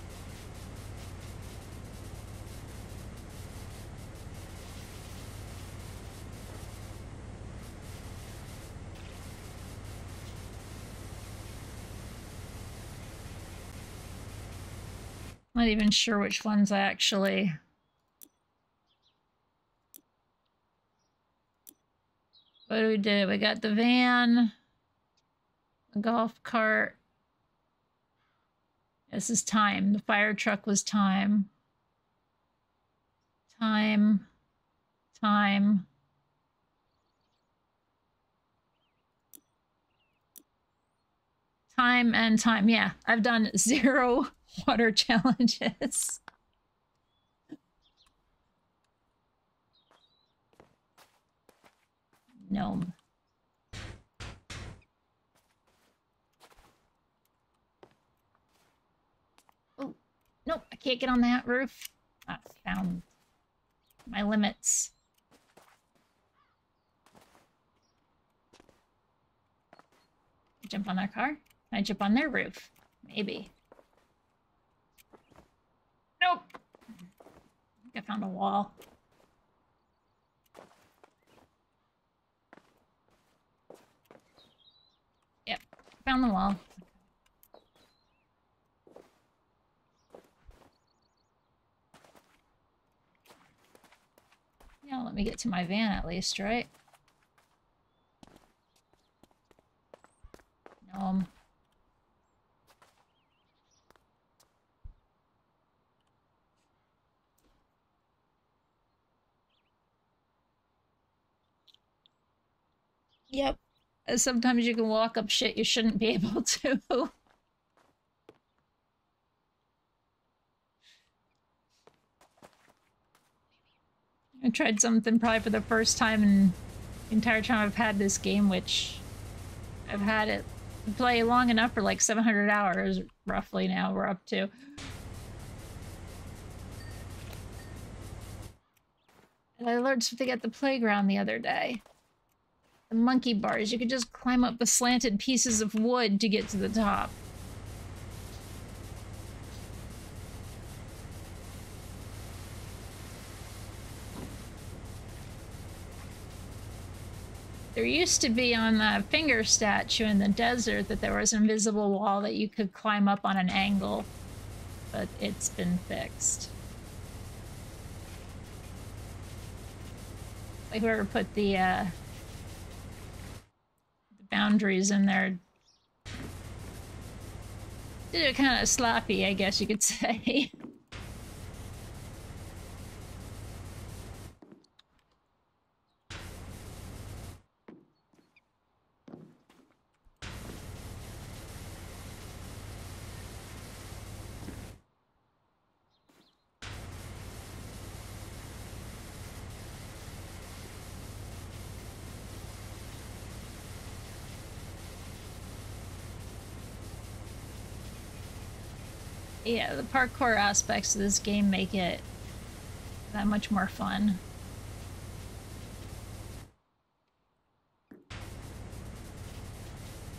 Not even sure which ones I actually... What do we do? We got the van, the golf cart. This is time. The fire truck was time. Time. Time. Time and time. Yeah, I've done zero water challenges. Gnome. Oh, nope, I can't get on that roof. I found my limits. Jump on their car? Can I jump on their roof? Maybe. Nope. I I found a wall. Yep, found the wall. Yeah, let me get to my van at least, right? Um. Yep. Uh, Sometimes you can walk up shit you shouldn't be able to. I tried something probably for the first time in the entire time I've had this game, which I've had it play long enough for like 700 hours, roughly now we're up to. And I learned something at the playground the other day. The monkey bars, you could just climb up the slanted pieces of wood to get to the top. There used to be on the finger statue in the desert that there was an invisible wall that you could climb up on an angle, but it's been fixed. Whoever put the uh, boundaries in there did it kind of sloppy, I guess you could say. Yeah, the parkour aspects of this game make it that much more fun.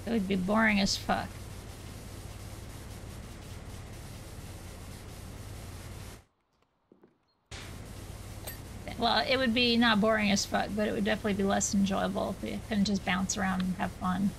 It would be boring as fuck. Well, it would be not boring as fuck, but it would definitely be less enjoyable if you couldn't just bounce around and have fun.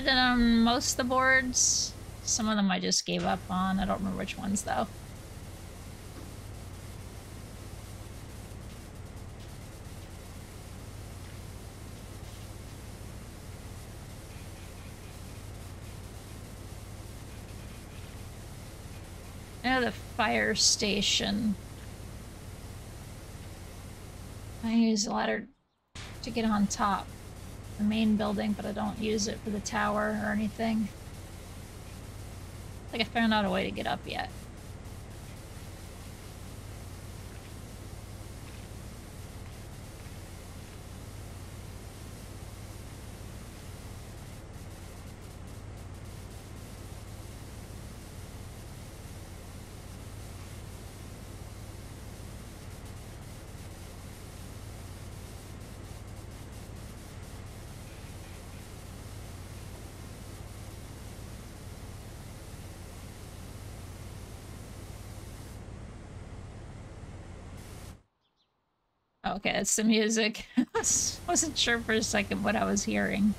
That on most of the boards. Some of them I just gave up on. I don't remember which ones though. I the fire station. I use a ladder to get on top the main building, but I don't use it for the tower or anything. Like I found out a way to get up yet. Okay, it's the music. I wasn't sure for a second what I was hearing.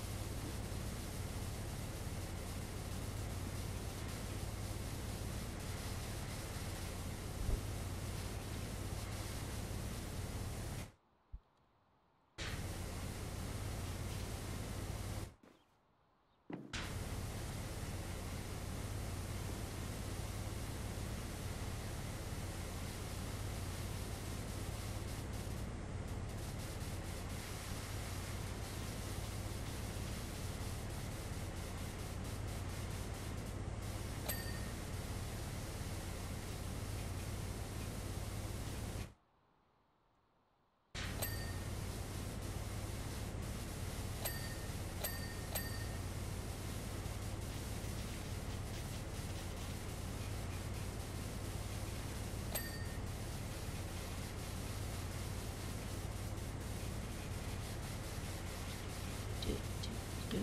Do, do, do.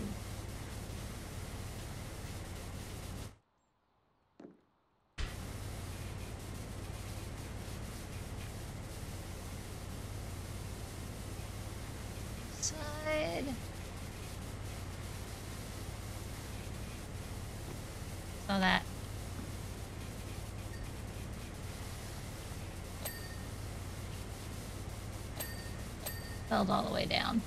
Side. Saw that. All the way down.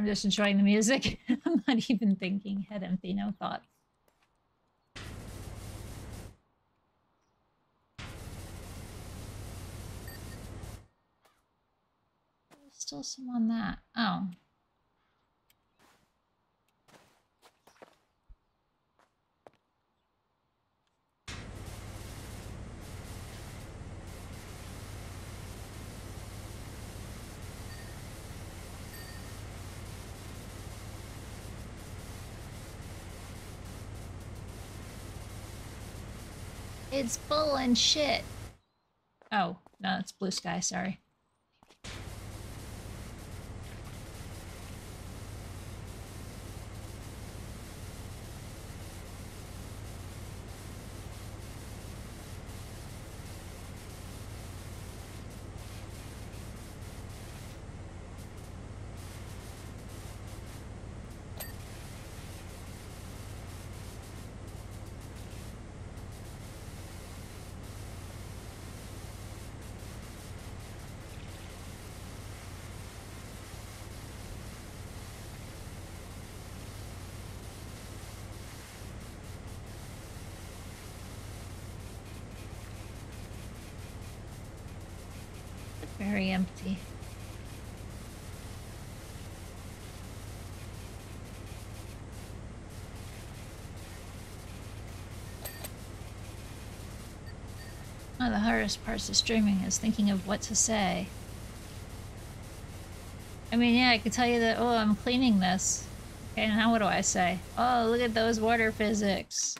I'm just enjoying the music. I'm not even thinking. Head empty, no thoughts. Still some on that. Oh. It's full and shit. Oh, no, it's blue sky, sorry. Very empty. Hardest parts of streaming is thinking of what to say. I mean, yeah, I could tell you that, oh, I'm cleaning this. Okay, now what do I say? Oh, look at those water physics.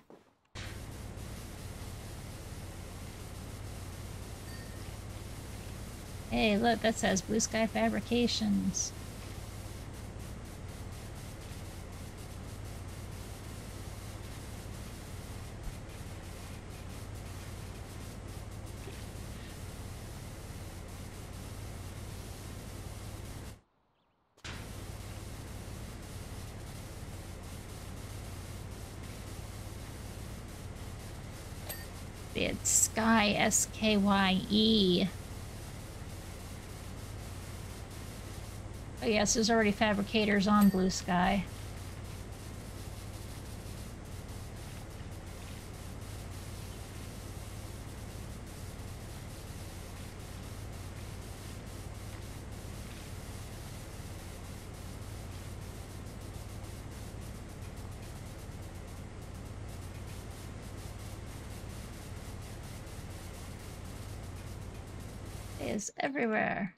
Hey, look, that says Blue Sky Fabrications. It's Sky S K Y E. Oh yes, there's already fabricators on Blue Sky. is everywhere.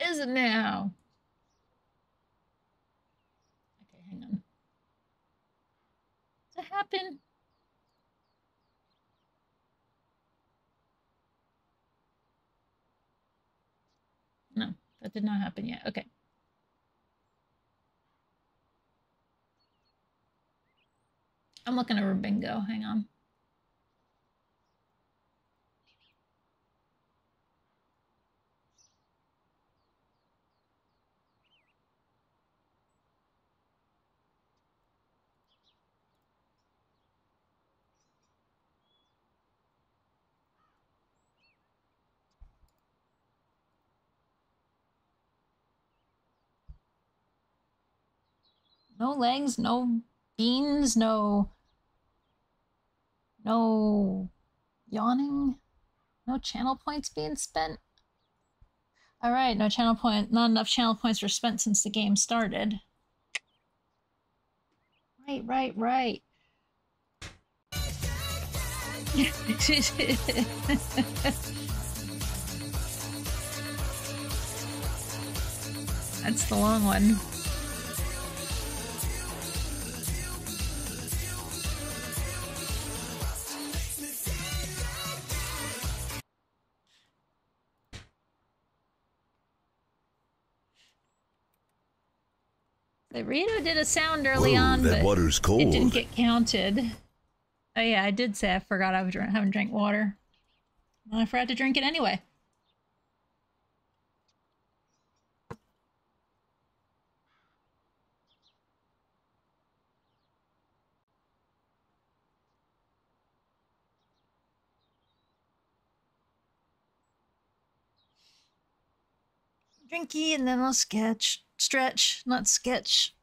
Is it now? Okay, hang on. Does it happen? No, that did not happen yet. Okay. I'm looking over bingo. Hang on. No legs, no beans, no... No... Yawning? No channel points being spent? Alright, no channel point... Not enough channel points were spent since the game started. Right, right, right. That's the long one. Rito did a sound early Whoa, on, that but water's cold. it didn't get counted. Oh yeah, I did say I forgot I was haven't drank water. Well, I forgot to drink it anyway. Drinky and then I'll sketch. Stretch, not sketch.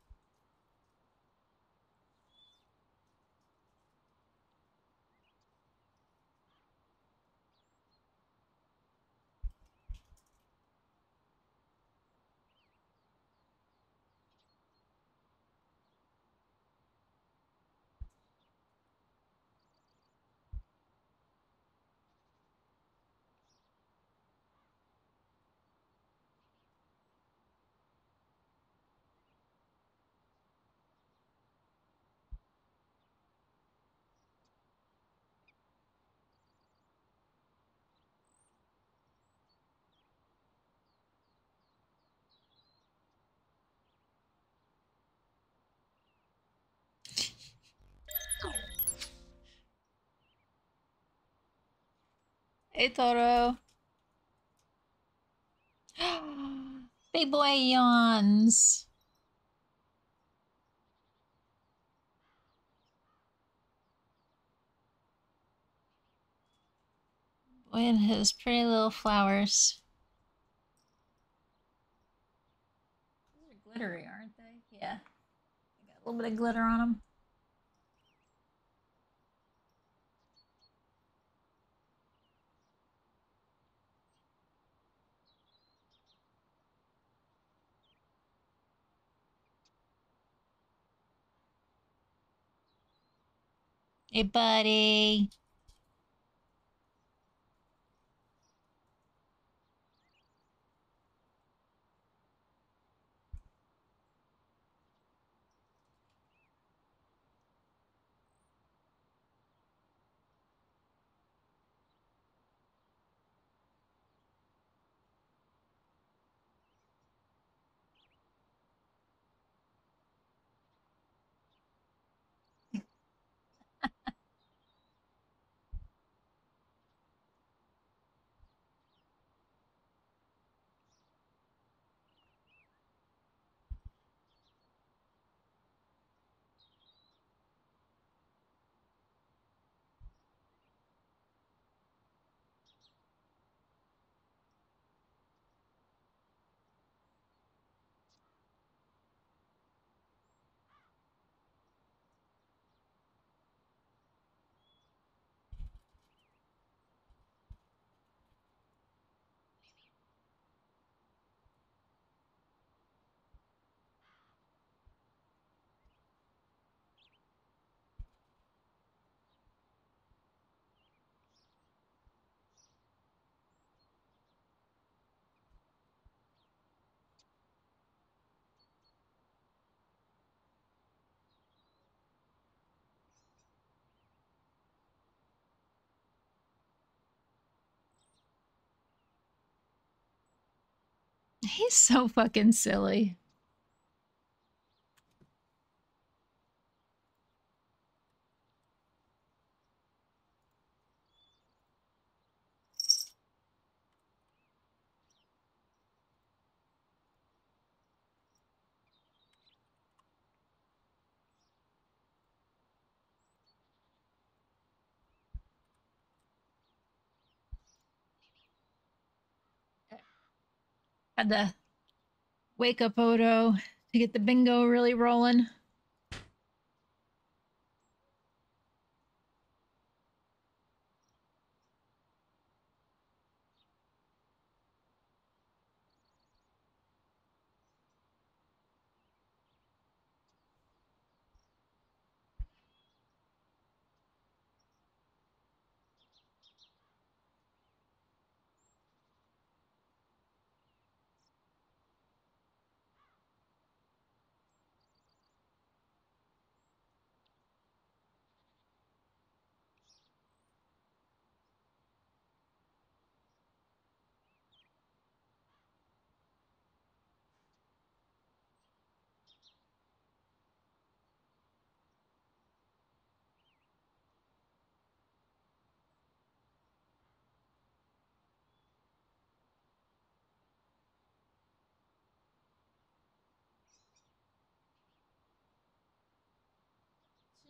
Hey, Toro. Big boy yawns. Boy and his pretty little flowers. These are glittery, aren't they? Yeah. They got a little bit of glitter on them. Hey, buddy. He's so fucking silly. Had to wake up Odo to get the bingo really rolling.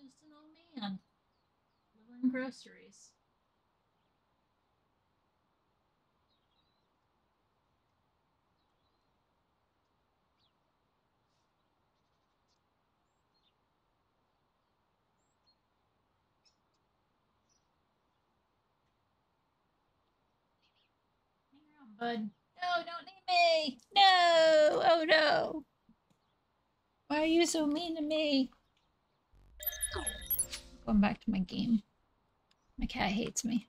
Just an old man delivering groceries. Bud. No, don't need me. No. Oh no. Why are you so mean to me? Going back to my game. My cat hates me.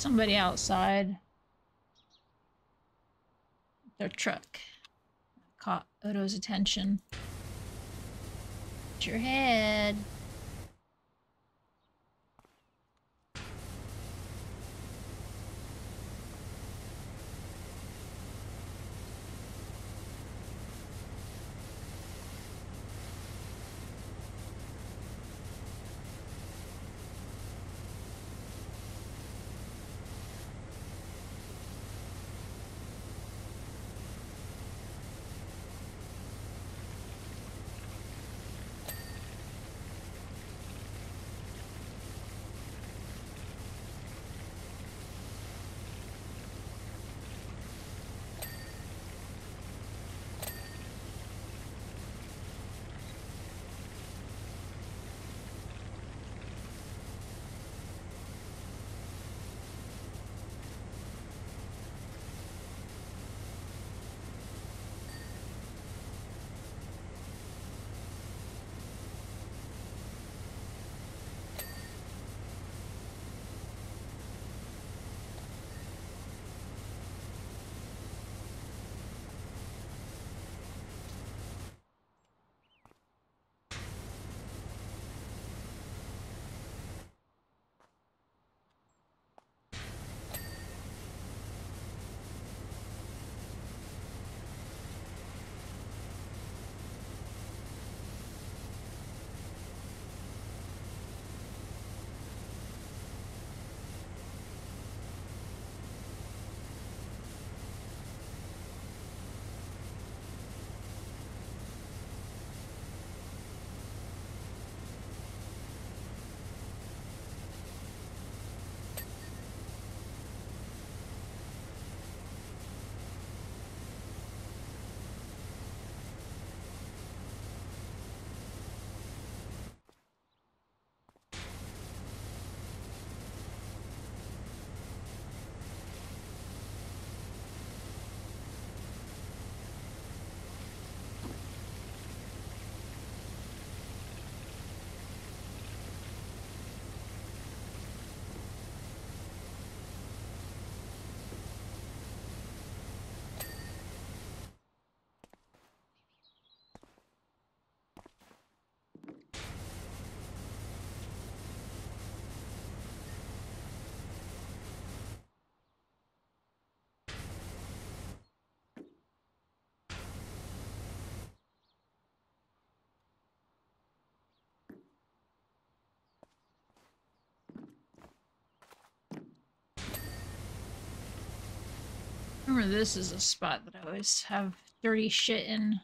Somebody outside. Their truck. Caught Odo's attention. It's your head. Remember, this is a spot that I always have dirty shit in.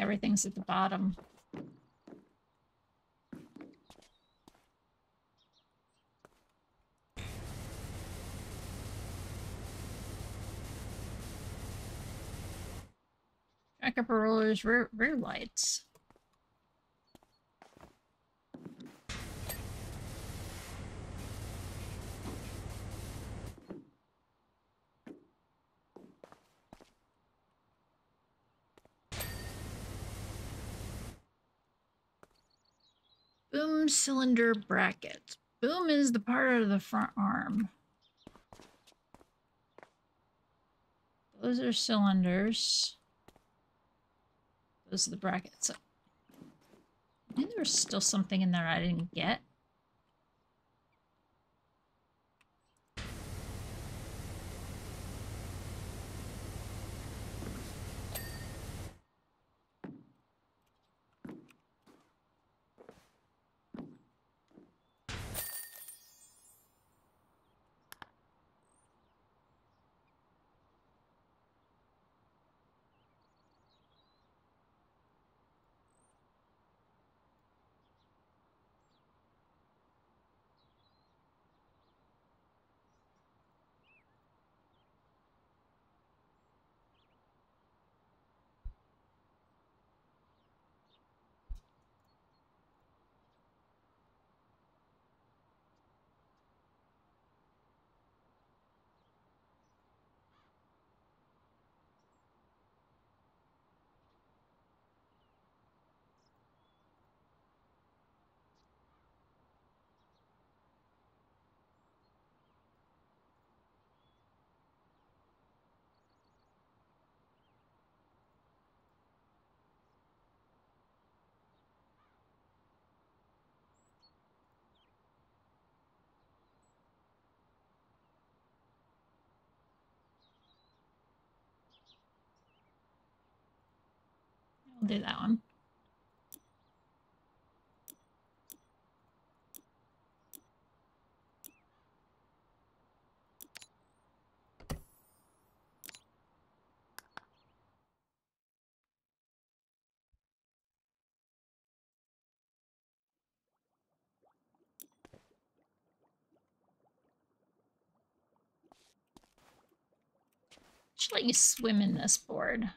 Everything's at the bottom. Tracker upper rollers, rear, rear lights. Boom cylinder bracket. Boom is the part of the front arm. Those are cylinders. Those are the brackets. Maybe there's still something in there I didn't get. I'll do that one. Should let you swim in this board.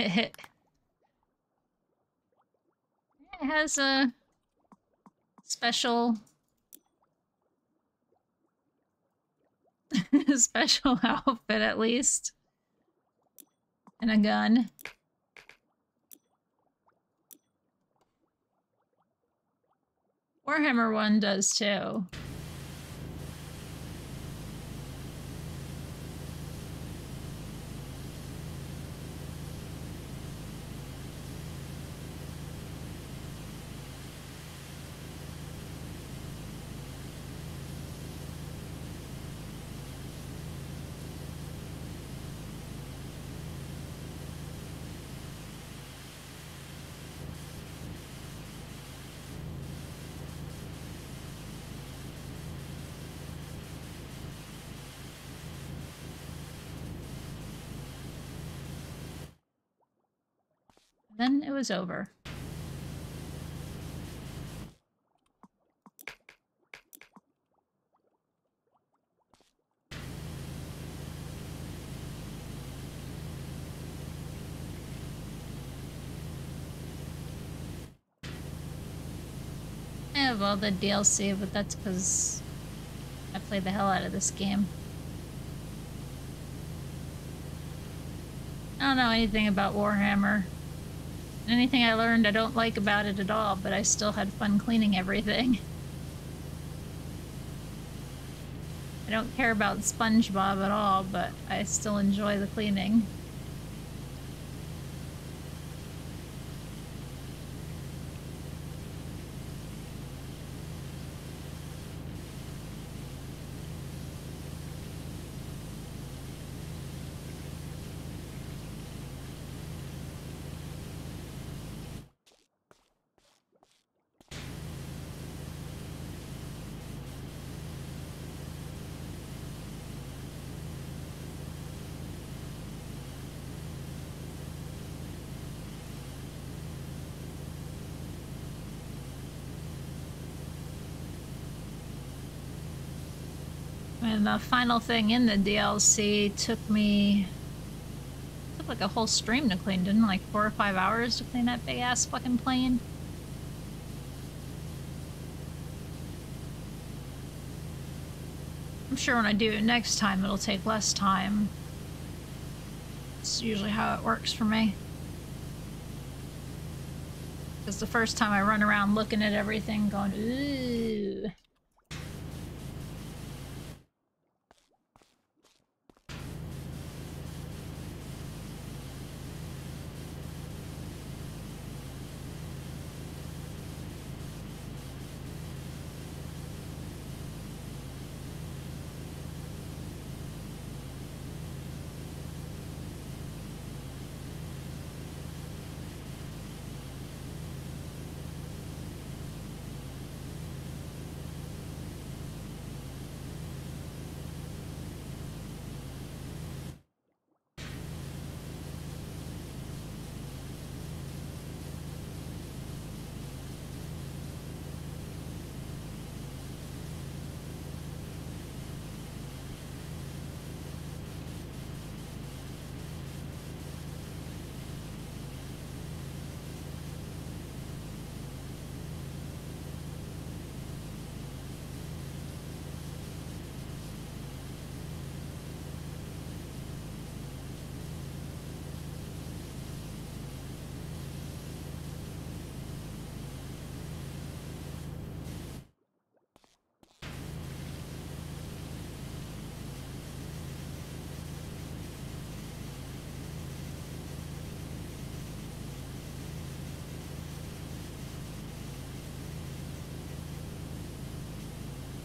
It. Has a special special outfit at least. And a gun. Warhammer 1 does too. It was over. Eh, I have all the DLC, but that's because I played the hell out of this game. I don't know anything about Warhammer. Anything I learned I don't like about it at all, but I still had fun cleaning everything. I don't care about SpongeBob at all, but I still enjoy the cleaning. And the final thing in the DLC took me took like a whole stream to clean, didn't like four or five hours to clean that big ass fucking plane. I'm sure when I do it next time it'll take less time. It's usually how it works for me. Because the first time I run around looking at everything going, ooh.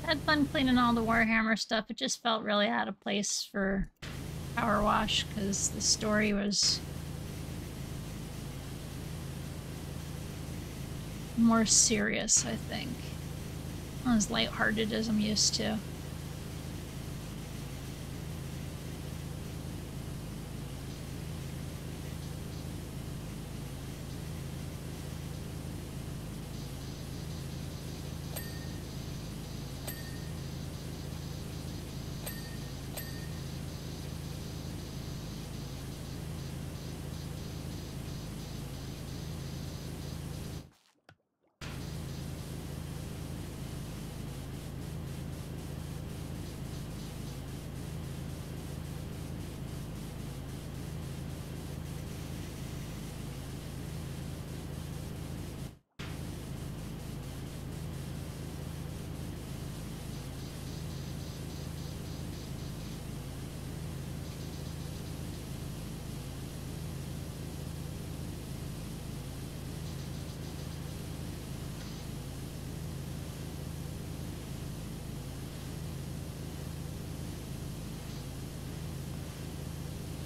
Had fun cleaning all the Warhammer stuff. It just felt really out of place for Power Wash because the story was more serious, I think. Not as lighthearted as I'm used to.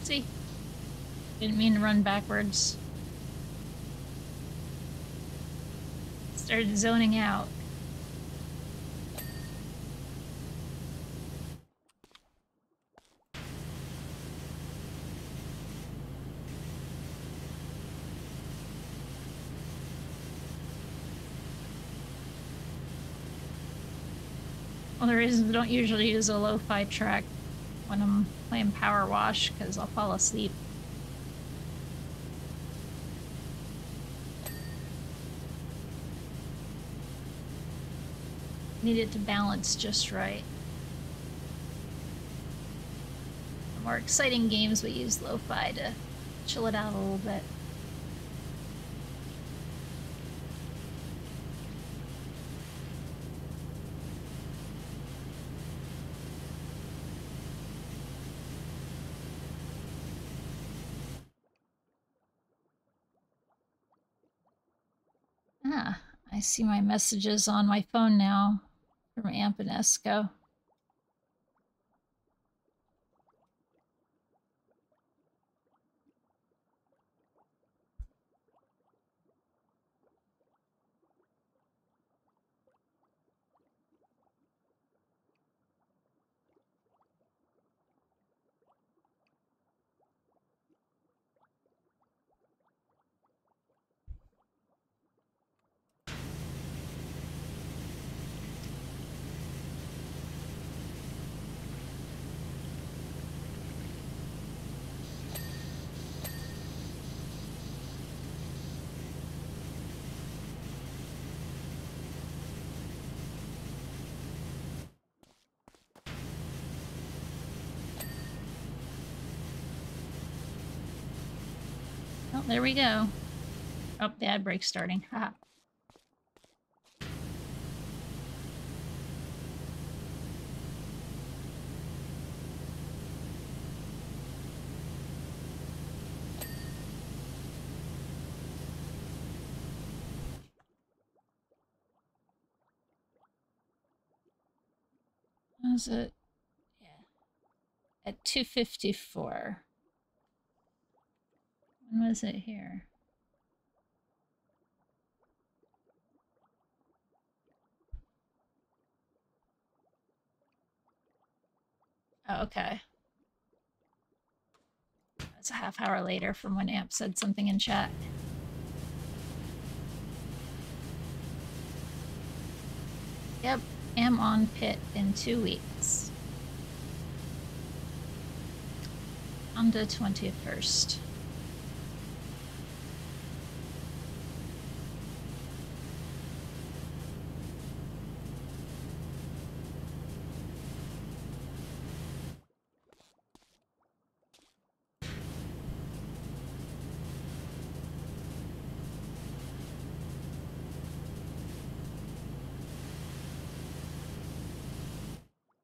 See? Didn't mean to run backwards. Started zoning out. Well, the reason I don't usually use a lo-fi track when I'm playing Power Wash because I'll fall asleep. Need it to balance just right. The more exciting games we use lo-fi to chill it out a little bit. Ah, I see my messages on my phone now from there we go. Oh, the ad break's starting. Haha. Was it? Yeah. At 254. When was it here? Oh, okay. That's a half hour later from when Amp said something in chat. Yep, am on pit in two weeks. On the 21st.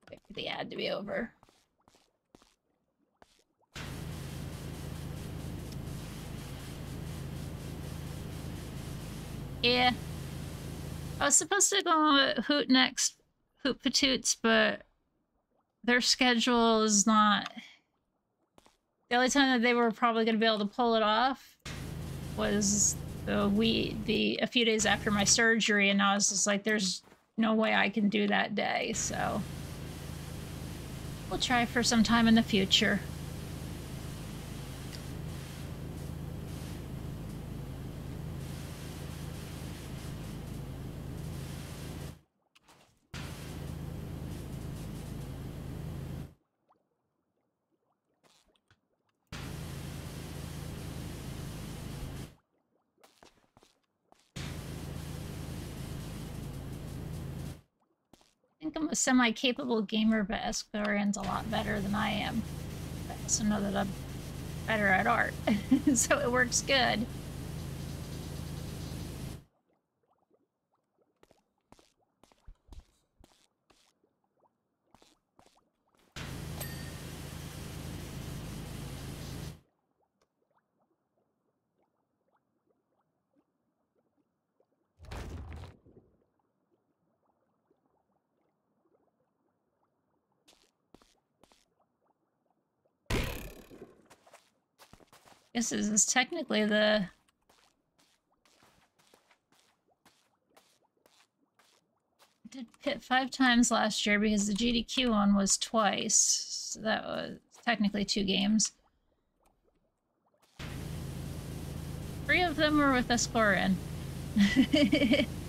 Wait for the ad to be over. Yeah. I was supposed to go Hoot next, Hoot Patoots, but their schedule is not. The only time that they were probably going to be able to pull it off was the we the a few days after my surgery, and I was just like, "There's no way I can do that day." So we'll try for some time in the future. Semi-capable gamer, but Escorian's a lot better than I am. I know that I'm better at art, so it works good. This is, technically the did pit five times last year because the GDQ one was twice. So that was technically two games. Three of them were with Escorin. Going on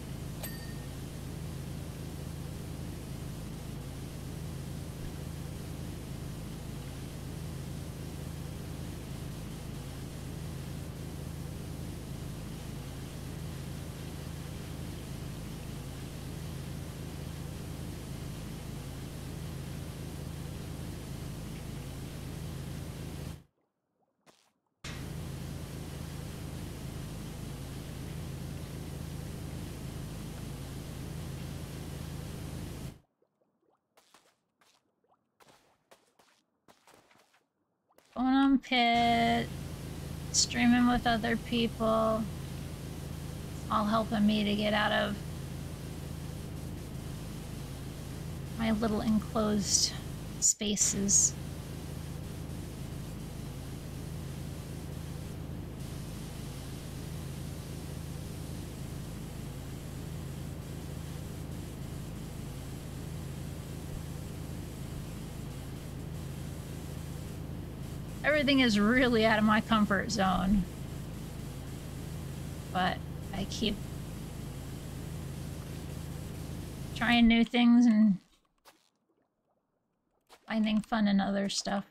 pit, streaming with other people. All helping me to get out of my little enclosed spaces. Everything is really out of my comfort zone. But I keep trying new things and finding fun in other stuff.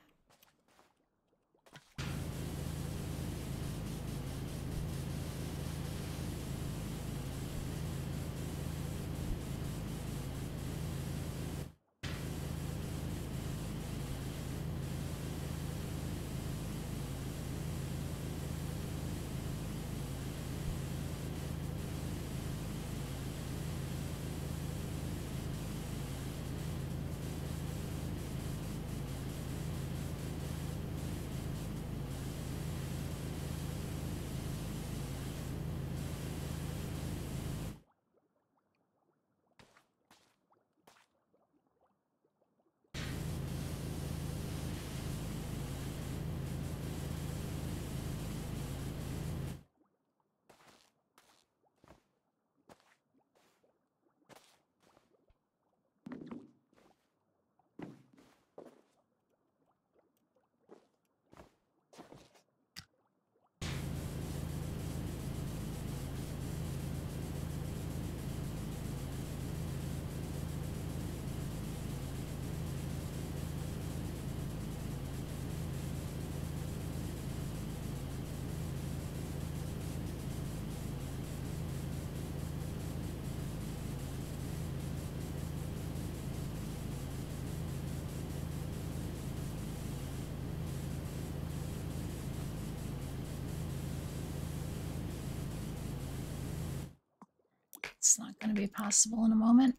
It's not going to be possible in a moment.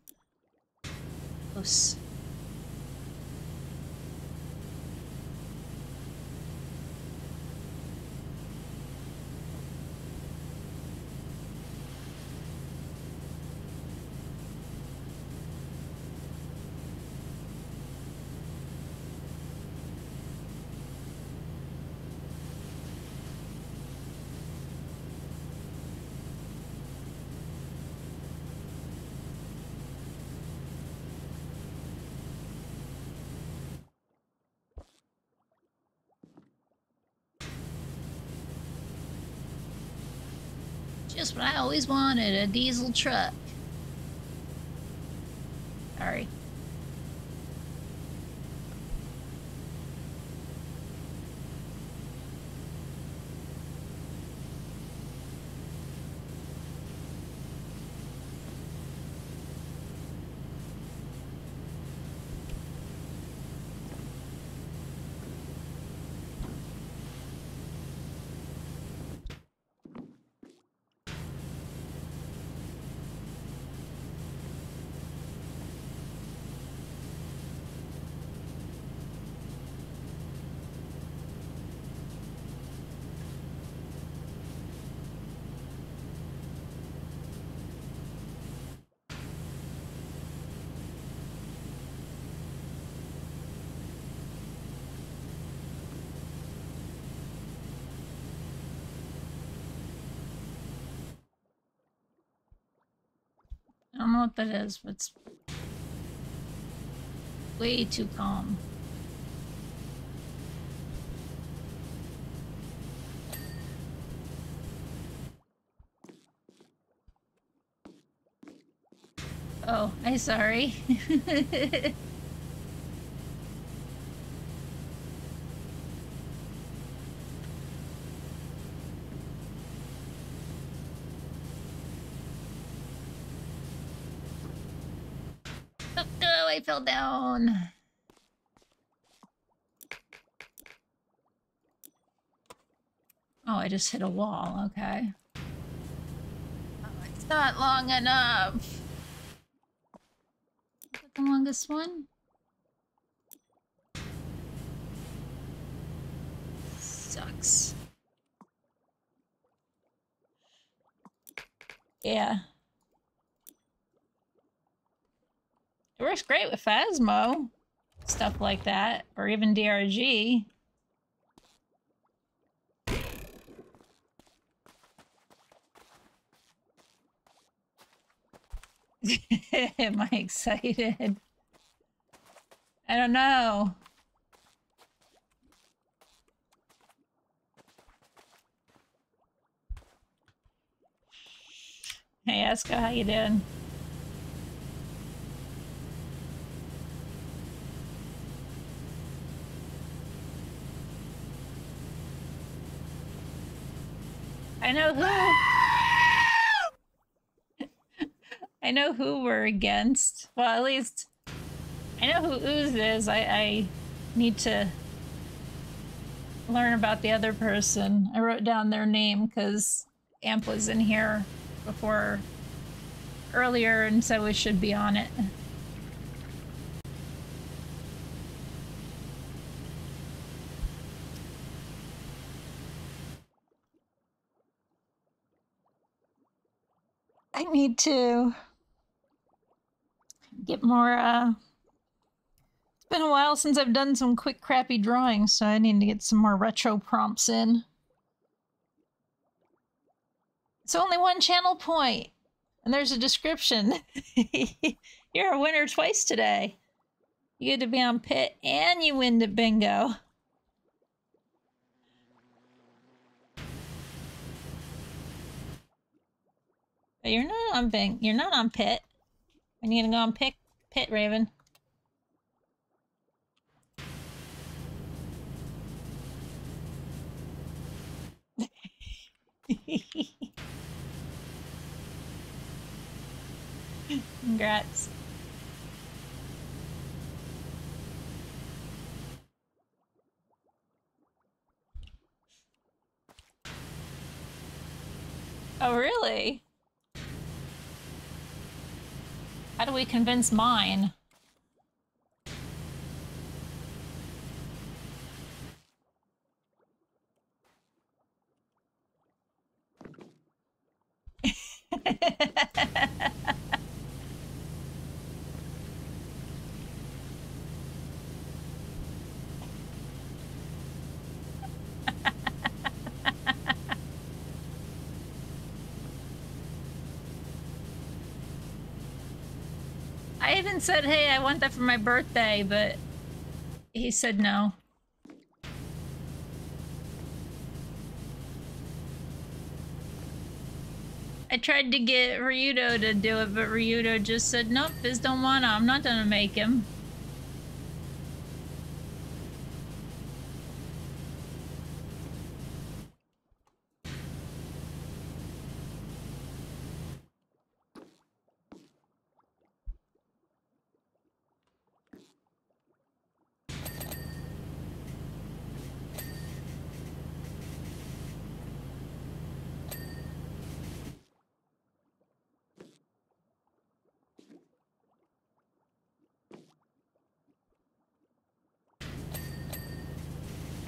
Close. Just what I always wanted, a diesel truck. Sorry. I don't know what that is, but it's way too calm. Oh, I'm sorry. Oh, I down. Oh, I just hit a wall. Okay. Oh, it's not long enough. Is that the longest one? Sucks. Yeah. It works great with Phasmo. Stuff like that. Or even DRG. Am I excited? I don't know. Hey, Eska, how you doing? I know who. I know who we're against. Well, at least I know who Ooze is. I, I need to learn about the other person. I wrote down their name because Amp was in here before earlier and said we should be on it. I need to get more, uh... It's been a while since I've done some quick crappy drawings, so I need to get some more retro prompts in. It's only one channel point, and there's a description. You're a winner twice today. You get to be on pit, and you win the bingo. But you're not on Bing. You're not on Pit. And you're gonna go on Pit, Pit Raven. Congrats. Oh, really? How do we convince mine? Even said, hey, I want that for my birthday, but he said no. I tried to get Ryudo to do it, but Ryudo just said, nope, Biz don't wanna. I'm not gonna make him.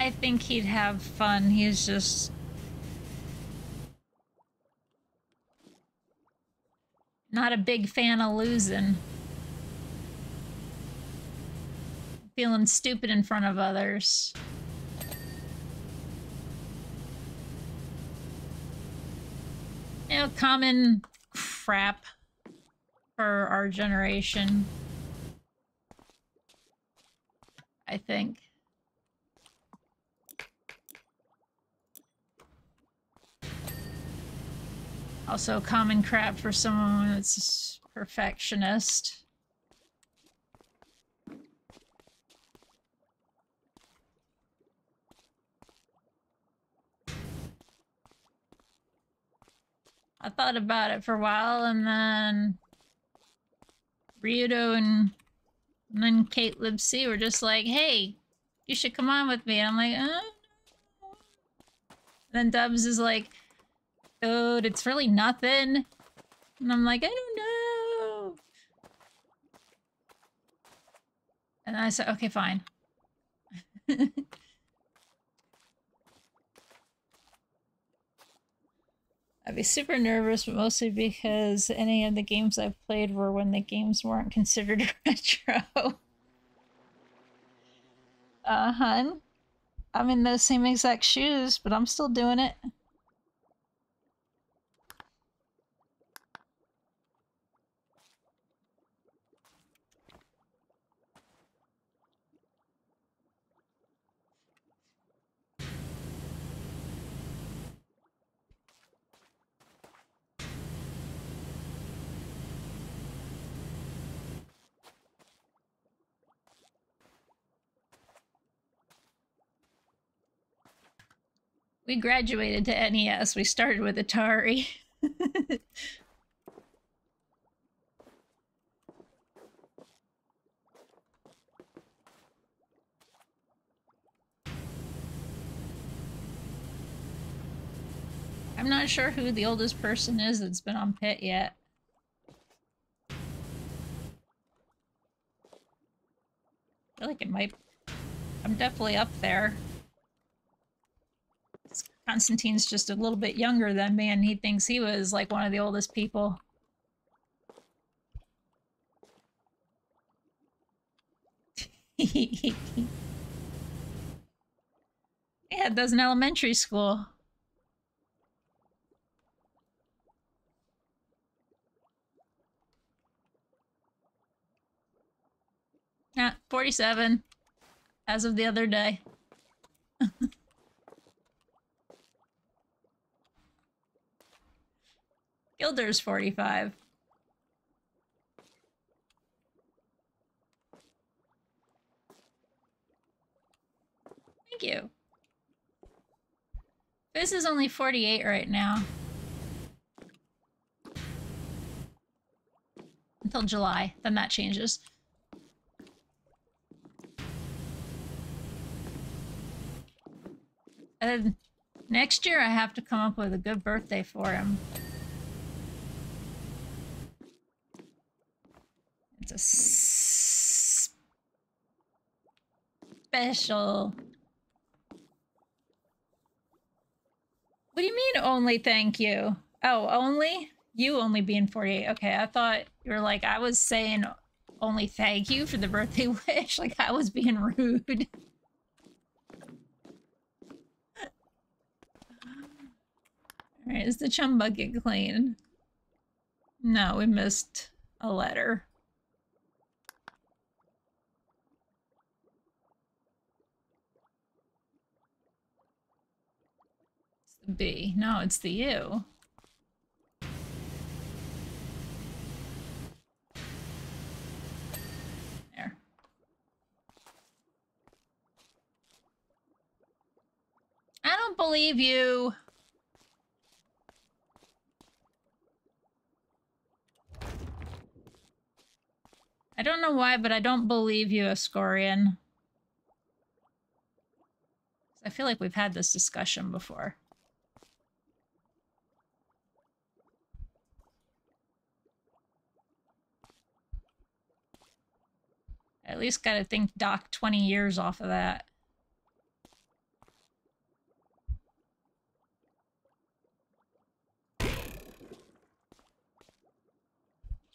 I think he'd have fun. He's just not a big fan of losing. Feeling stupid in front of others. You know, common crap for our generation. I think. Also common crap for someone that's perfectionist. I thought about it for a while and then Ryudo and, and then Kate Libsey were just like, hey, you should come on with me. And I'm like, uh, then Dubs is like, dude, it's really nothing. And I'm like, I don't know. And I said, okay, fine. I'd be super nervous, but mostly because any of the games I've played were when the games weren't considered retro. uh, hun. I'm in those same exact shoes, but I'm still doing it. We graduated to NES. We started with Atari. I'm not sure who the oldest person is that's been on pit yet. I feel like it might... I'm definitely up there. Constantine's just a little bit younger than me, and he thinks he was like one of the oldest people. had those in elementary school. Yeah, 47 as of the other day. Gilder's 45. Thank you. This is only 48 right now. Until July, then that changes. And next year I have to come up with a good birthday for him. It's a special. What do you mean only thank you? Oh, only? You only being 48. Okay, I thought you were like, I was saying only thank you for the birthday wish. Like I was being rude. Alright, is the chum bucket clean? No, we missed a letter. It's the B. No, it's the U. There. I don't believe you. I don't know why, but I don't believe you, Ascorian. I feel like we've had this discussion before. At least gotta think Doc 20 years off of that.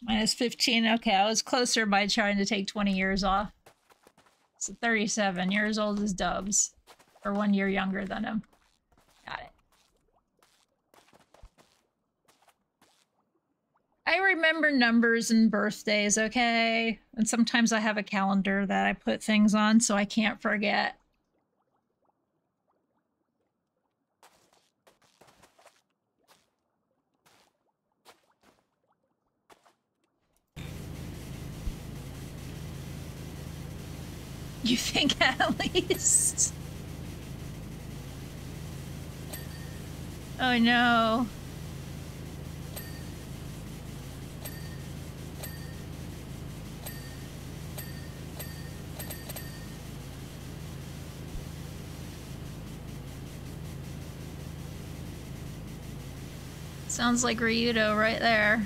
Minus 15. Okay, I was closer by trying to take 20 years off. So 37 years old as Dubs. Or one year younger than him. Got it. I remember numbers and birthdays, okay? And sometimes I have a calendar that I put things on so I can't forget. You think at least? Oh no. Sounds like Ryudo right there.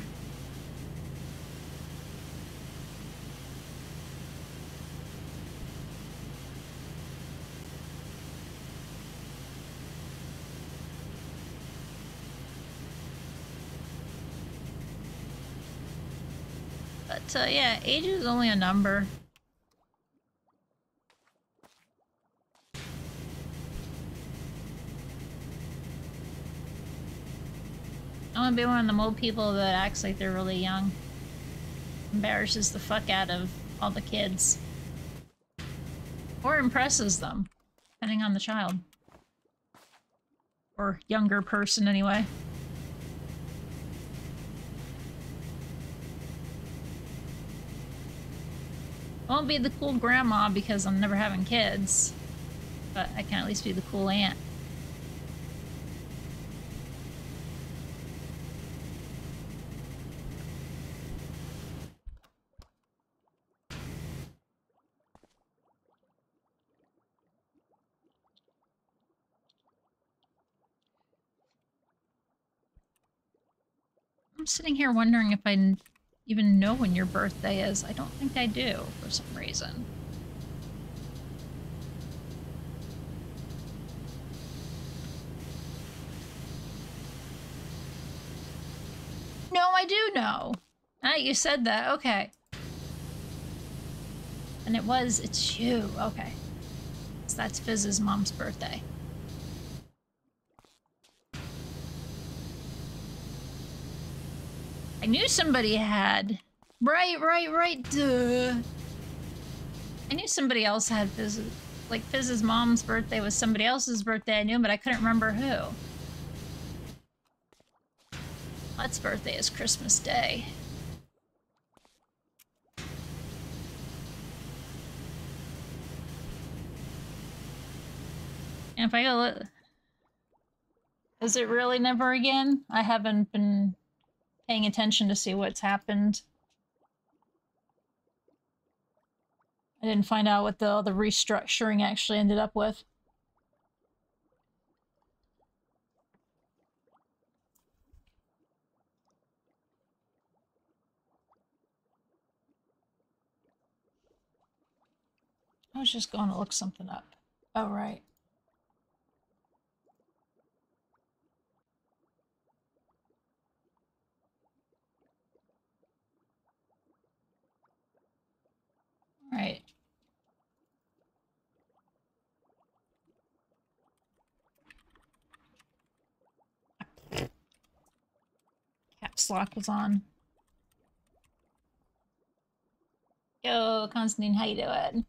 But uh, yeah, age is only a number. Want to be one of the old people that acts like they're really young. Embarrasses the fuck out of all the kids. Or impresses them, depending on the child. Or younger person, anyway. I won't be the cool grandma because I'm never having kids. But I can at least be the cool aunt. Sitting here wondering if I even know when your birthday is. I don't think I do for some reason. No, I do know. Ah, you said that. Okay. And it was, it's you. Okay. So that's Fizz's mom's birthday. Knew somebody had. Right, right, right. Duh. I knew somebody else had Fizz. Like Fizz's mom's birthday was somebody else's birthday. I knew, but I couldn't remember who. Let's birthday is Christmas Day. And if I go is it really never again? I haven't been paying attention to see what's happened. I didn't find out what the all the restructuring actually ended up with. I was just going to look something up. Oh, right. Right. Caps lock was on. Yo, Constantine, how you doing?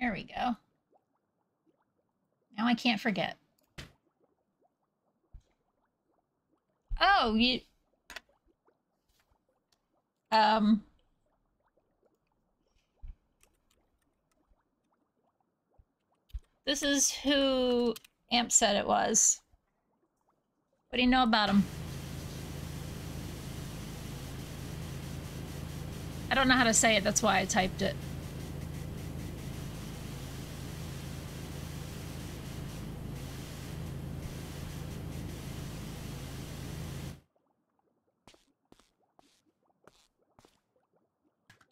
There we go. Now I can't forget. Oh, you... Um... This is who Amp said it was. What do you know about him? I don't know how to say it, that's why I typed it.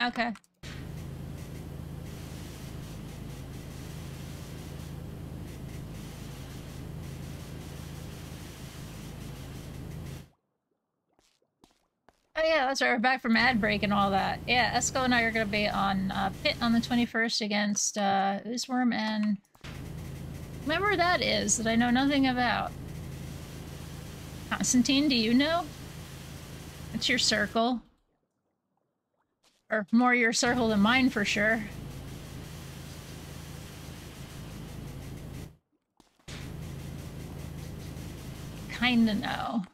Okay. Oh yeah, that's right. We're back from ad break and all that. Yeah, Esco and I are gonna be on uh, Pit on the 21st against uh, Oozeworm and whoever that is that I know nothing about. Constantine, do you know? It's your circle. Or more your circle than mine for sure. Kinda know.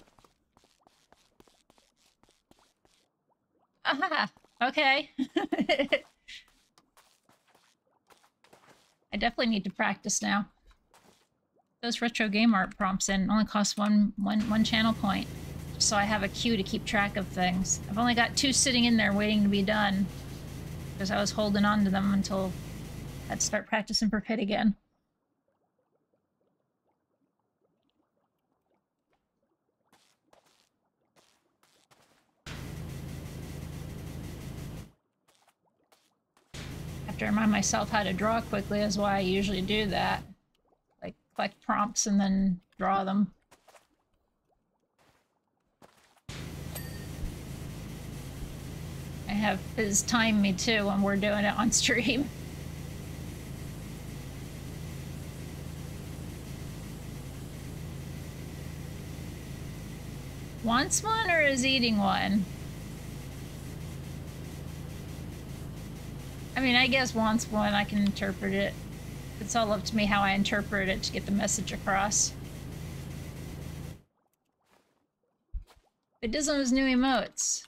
Aha! Okay. I definitely need to practice now. Those retro game art prompts in only cost one, one, one channel point so I have a queue to keep track of things. I've only got two sitting in there waiting to be done because I was holding on to them until I'd start practicing for pit again. Have to remind myself how to draw quickly is why I usually do that. Like collect prompts and then draw them. Have his time me too when we're doing it on stream. Wants one or is eating one? I mean, I guess wants one, I can interpret it. It's all up to me how I interpret it to get the message across. It does on his new emotes.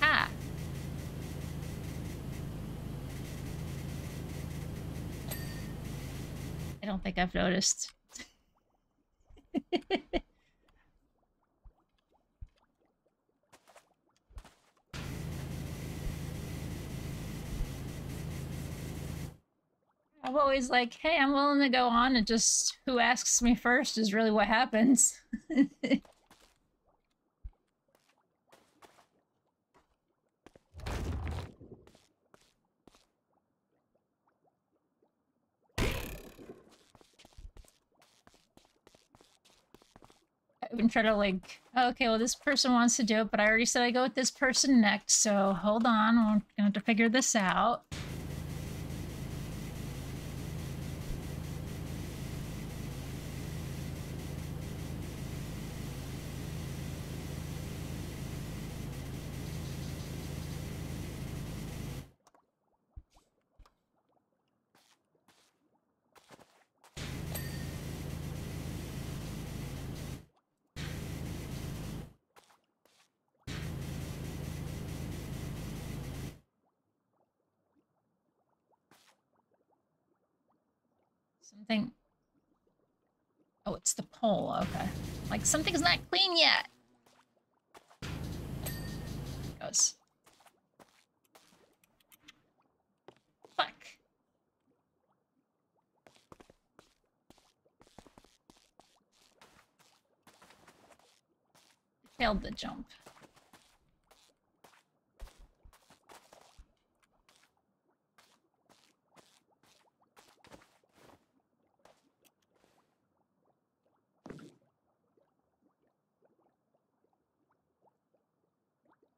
Ha! I don't think I've noticed. I'm always like, hey, I'm willing to go on, and just who asks me first is really what happens. Been trying to like, oh, okay, well, this person wants to do it, but I already said I go with this person next, so hold on, we're gonna have to figure this out. Something... Oh, it's the pole. Okay. Like, something's not clean yet. Goes. Fuck. Failed the jump.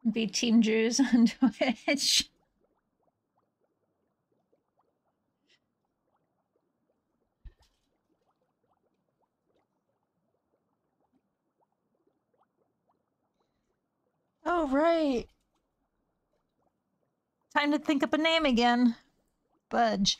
Be Team Jews on Twitch. Oh, right. Time to think up a name again. Budge.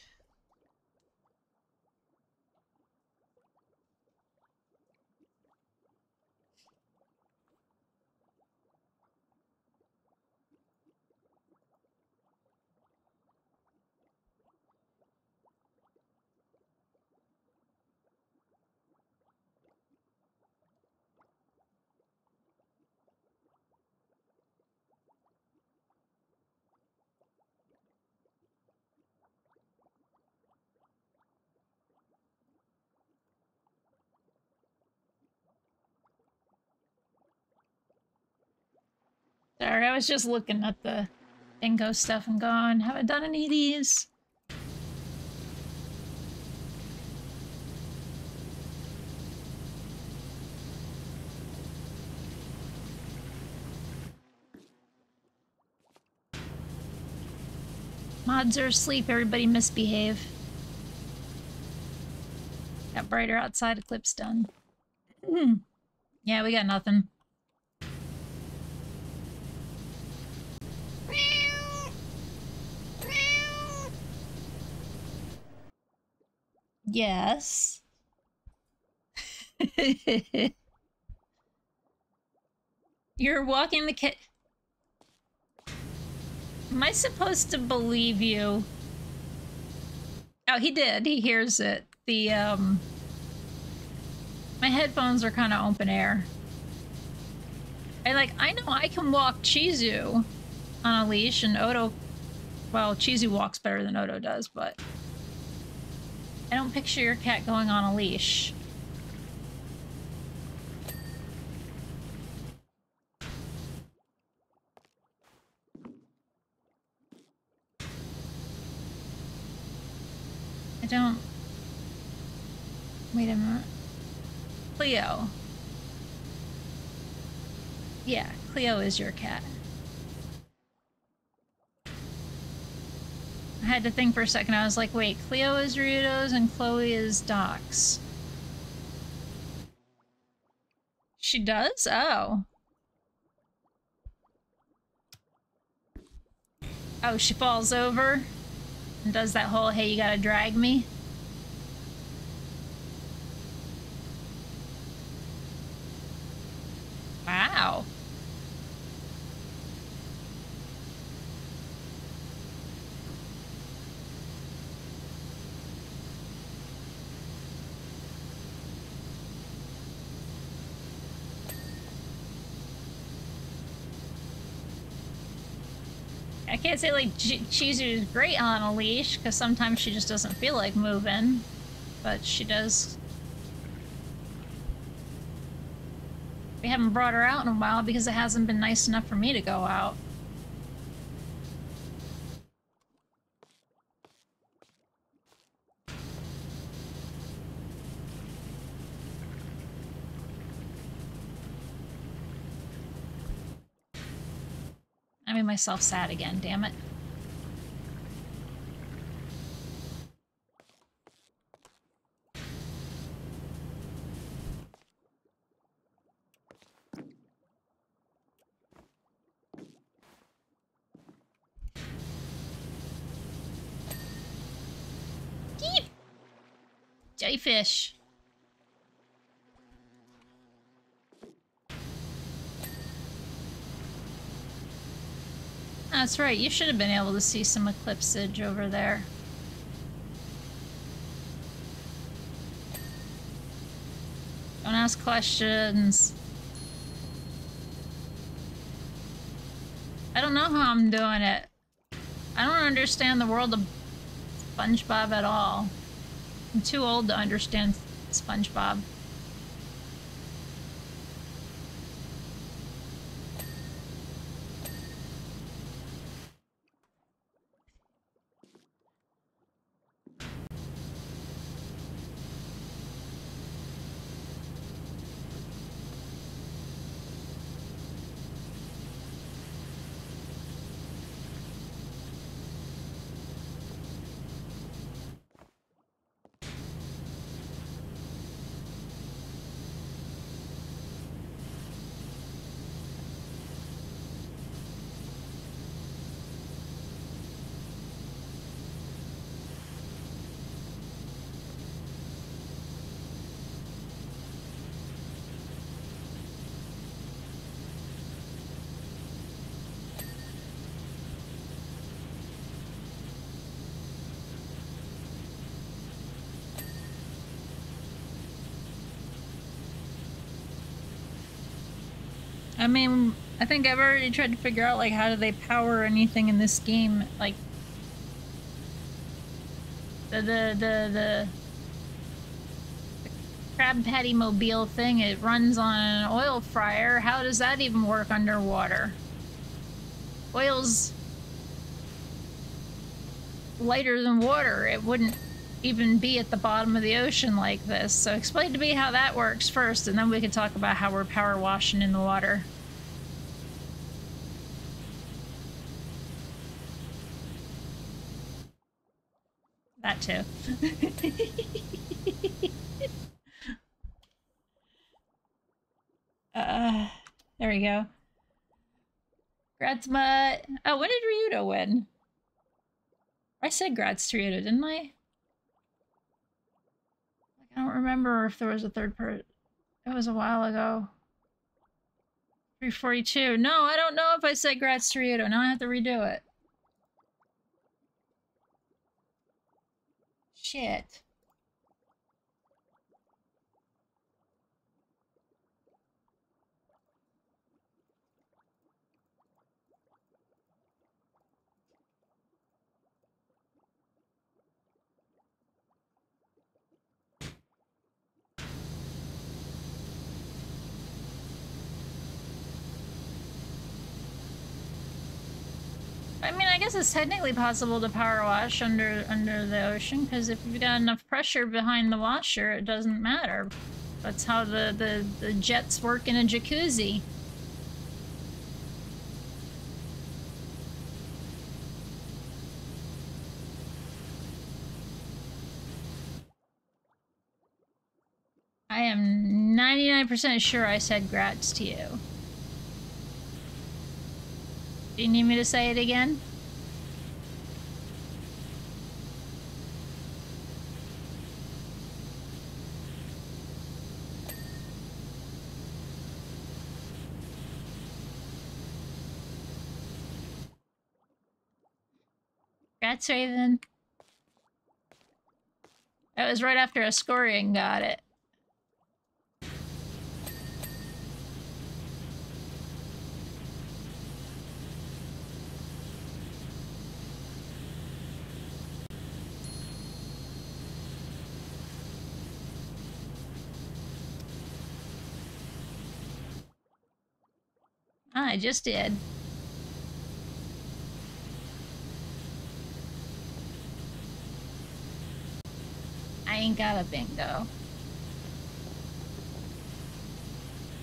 Sorry, I was just looking at the bingo stuff and going, have I done any of these? Mods are asleep, everybody misbehave. Got brighter outside, eclipse done. Hmm. yeah, we got nothing. Yes. You're walking the kit. Am I supposed to believe you? Oh, he did. He hears it. The, um... My headphones are kind of open air. I like, I know I can walk Chizu on a leash and Odo... Well, Chizu walks better than Odo does, but... I don't picture your cat going on a leash. I don't... Wait a minute. Cleo. Yeah, Cleo is your cat. I had to think for a second. I was like, wait, Cleo is Ryudo's and Chloe is Doc's. She does? Oh. Oh, she falls over and does that whole, hey, you gotta drag me? Wow. I can't say like is great on a leash because sometimes she just doesn't feel like moving, but she does. We haven't brought her out in a while because it hasn't been nice enough for me to go out. Myself sad again, damn it. Keep! Jellyfish. That's right, you should have been able to see some eclipsage over there. Don't ask questions. I don't know how I'm doing it. I don't understand the world of SpongeBob at all. I'm too old to understand SpongeBob. Mean, I think I've already tried to figure out like how do they power anything in this game, like the the the the, the crab patty mobile thing. It runs on an oil fryer. How does that even work underwater? Oil's lighter than water. It wouldn't even be at the bottom of the ocean like this. So explain to me how that works first, and then we can talk about how we're power washing in the water. Too. uh, there we go. Gratzma. Oh, when did Ryudo win? I said Graz to Ryudo, didn't I? I don't remember if there was a third part. It was a while ago. 342. No, I don't know if I said Graz to Ryudo. Now I have to redo it. Shit. I mean, I guess it's technically possible to power wash under under the ocean because if you've got enough pressure behind the washer, it doesn't matter. That's how the, the, the jets work in a jacuzzi. I am 99% sure I said grats to you. Do you need me to say it again? Congrats, Raven. That was right after a Ascorian got it. I just did. I ain't got a bingo.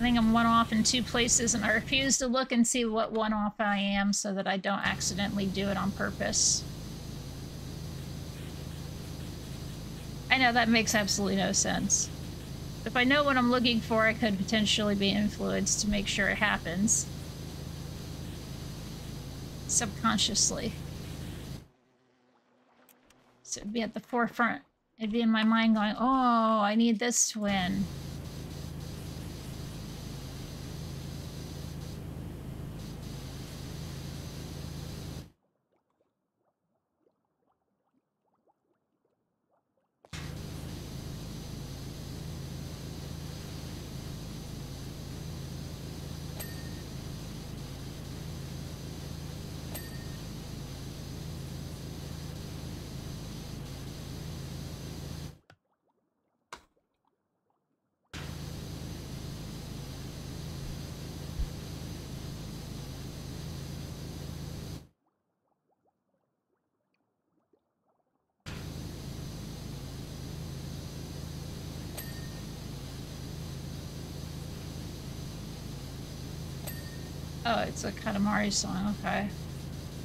I think I'm one off in two places and I refuse to look and see what one off I am so that I don't accidentally do it on purpose. I know that makes absolutely no sense. If I know what I'm looking for, I could potentially be influenced to make sure it happens subconsciously. So it'd be at the forefront. It'd be in my mind going, oh, I need this to win. It's a Katamari song, okay.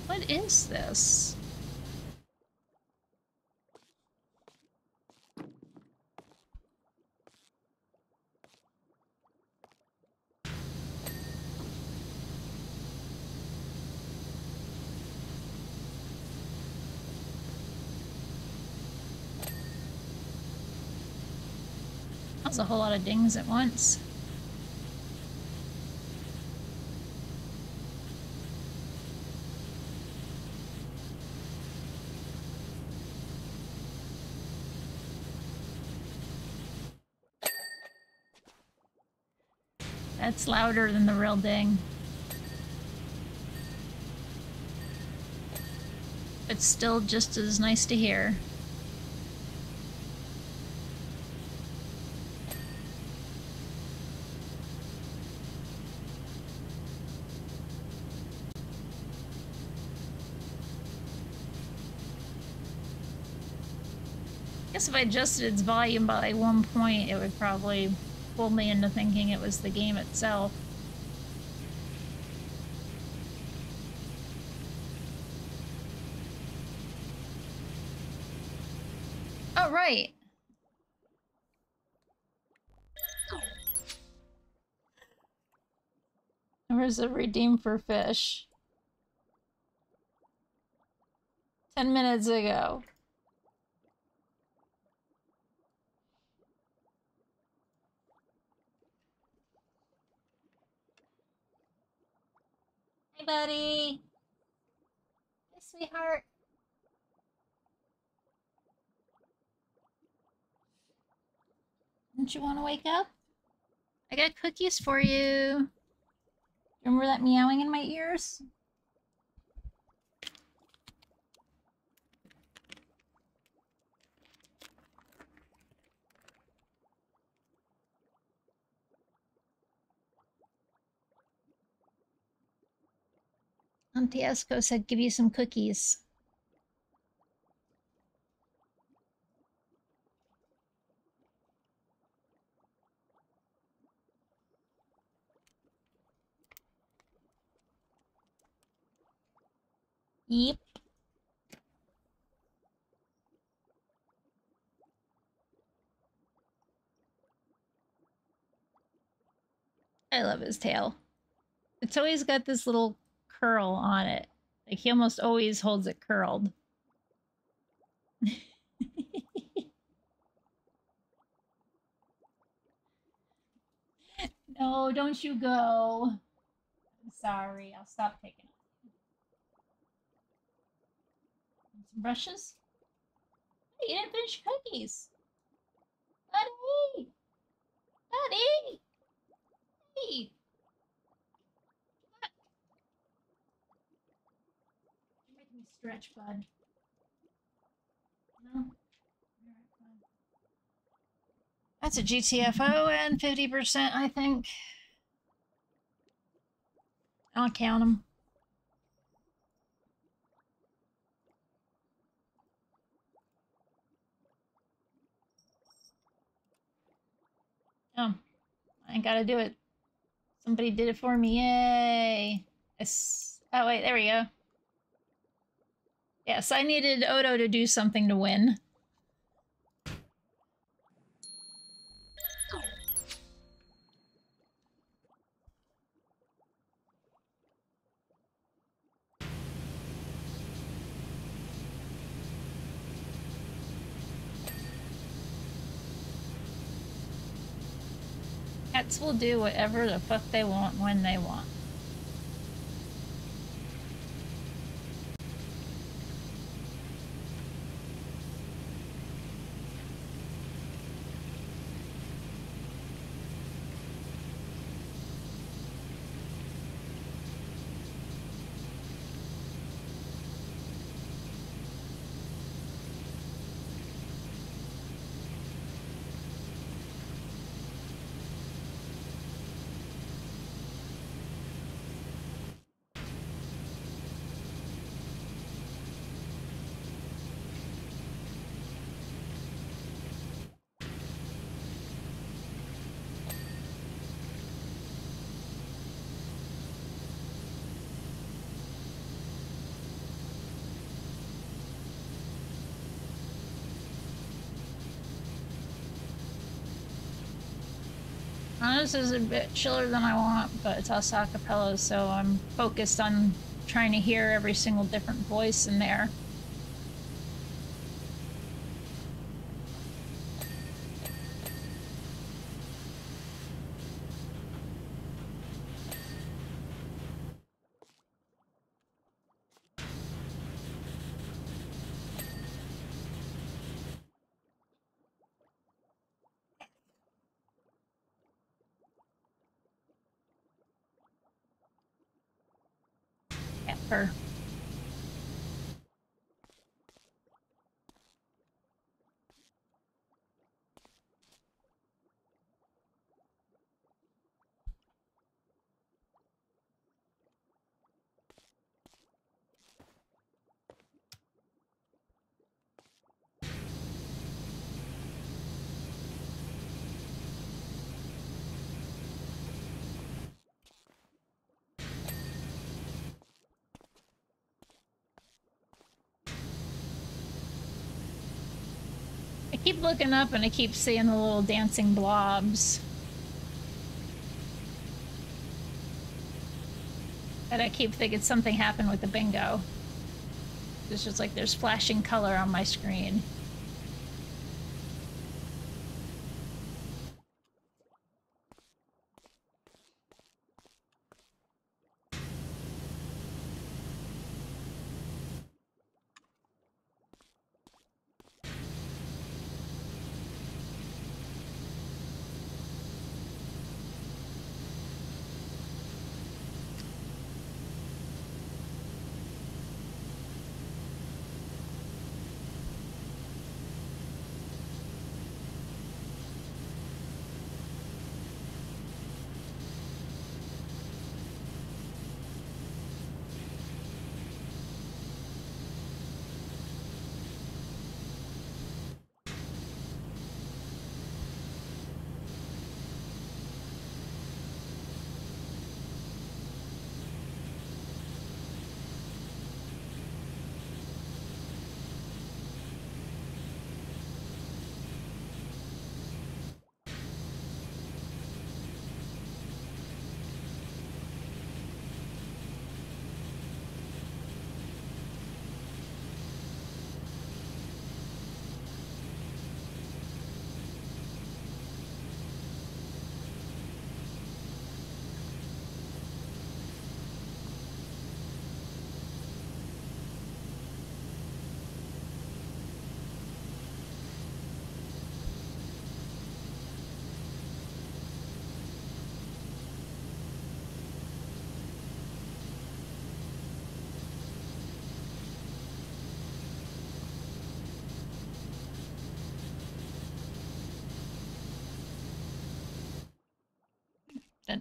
What is this? That's a whole lot of dings at once. That's louder than the real ding. It's still just as nice to hear. I guess if I adjusted its volume by one point, it would probably fool me into thinking it was the game itself. Oh, right. Where's the redeem for fish? Ten minutes ago. Hey, buddy. Hey, sweetheart. Don't you want to wake up? I got cookies for you. Remember that meowing in my ears? Auntie Esco said give you some cookies. Yep. I love his tail. It's always got this little curl on it. Like he almost always holds it curled. no, don't you go. I'm sorry. I'll stop taking it. Some brushes? Hey, you didn't finish cookies. Buddy! Buddy! Hey! You're making me stretch, bud. No? That's a GTFO and 50%, I think. I'll count them. Oh, I ain't gotta do it. Somebody did it for me. Yay! Yes. Oh, wait, there we go. Yes, I needed Odo to do something to win. Cats will do whatever the fuck they want when they want. This is a bit chiller than I want, but it's also a cappella, so I'm focused on trying to hear every single different voice in there. Looking up and I keep seeing the little dancing blobs. And I keep thinking something happened with the bingo. It's just like there's flashing color on my screen.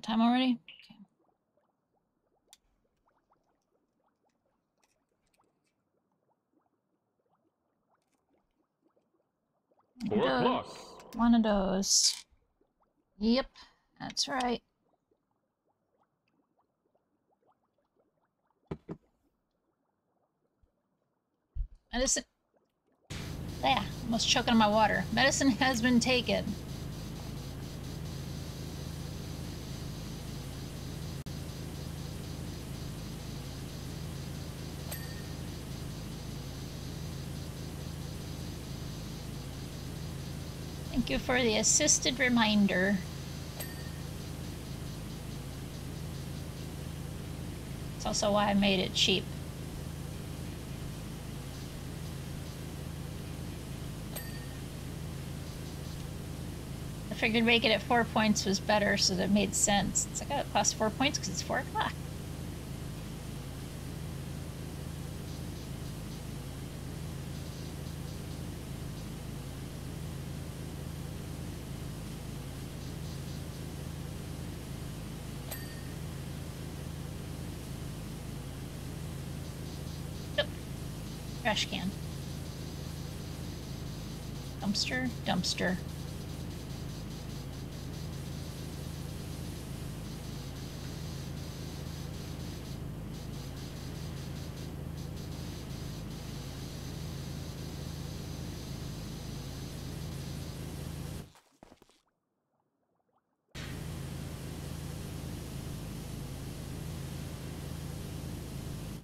That time already? Okay. Four plus. One of those. Yep, that's right. Medicine. Yeah, almost choking on my water. Medicine has been taken. Thank you for the assisted reminder. It's also why I made it cheap. I figured making it four points was better, so that made sense. It's like, oh, it costs four points because it's four o'clock. Nope. Trash can. Dumpster, dumpster.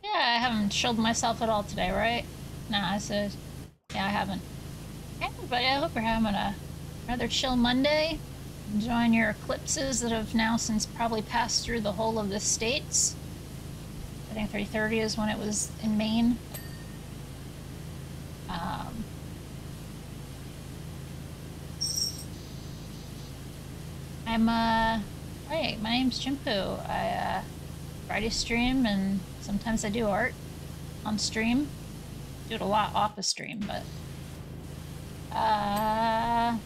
Yeah, I haven't chilled myself at all today, right? Nah, I said, yeah, I haven't. Everybody, I hope you're having a rather chill Monday. Enjoying your eclipses that have now since probably passed through the whole of the states. I think 3:30 is when it was in Maine. Um, I'm uh, hey, my name's Ginpu. I uh, Friday stream, and sometimes I do art on stream. Do it a lot off a stream, but uh,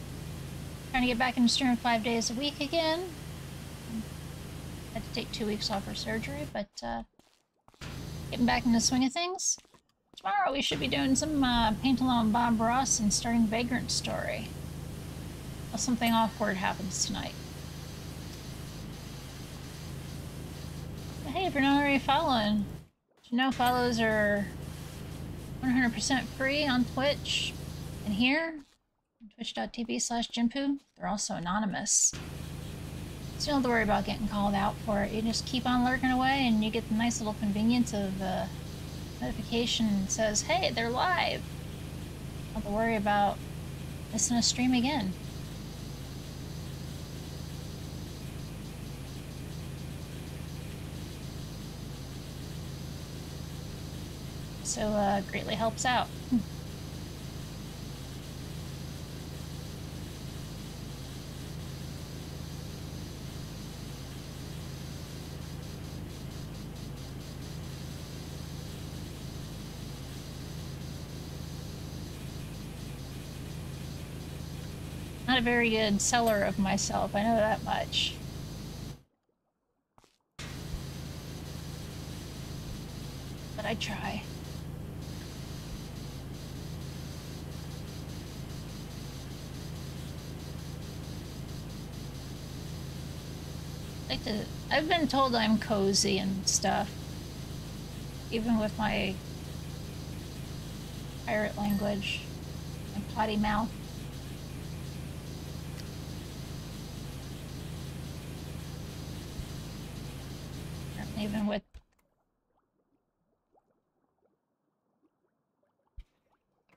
trying to get back into streaming five days a week again. Had to take two weeks off for surgery, but uh, getting back in the swing of things. Tomorrow we should be doing some uh, paint along Bob Ross and starting Vagrant Story. Something awkward happens tonight. But hey, if you're not already following, you know follows are 100% free on Twitch and here, twitch.tv slash Ginpu. They're also anonymous. So you don't have to worry about getting called out for it. You just keep on lurking away and you get the nice little convenience of the notification says, hey, they're live. Don't have to worry about missing a stream again. So uh, greatly helps out. Very good seller of myself, I know that much. But I try. like to I've been told I'm cozy and stuff. Even with my pirate language and potty mouth. Even with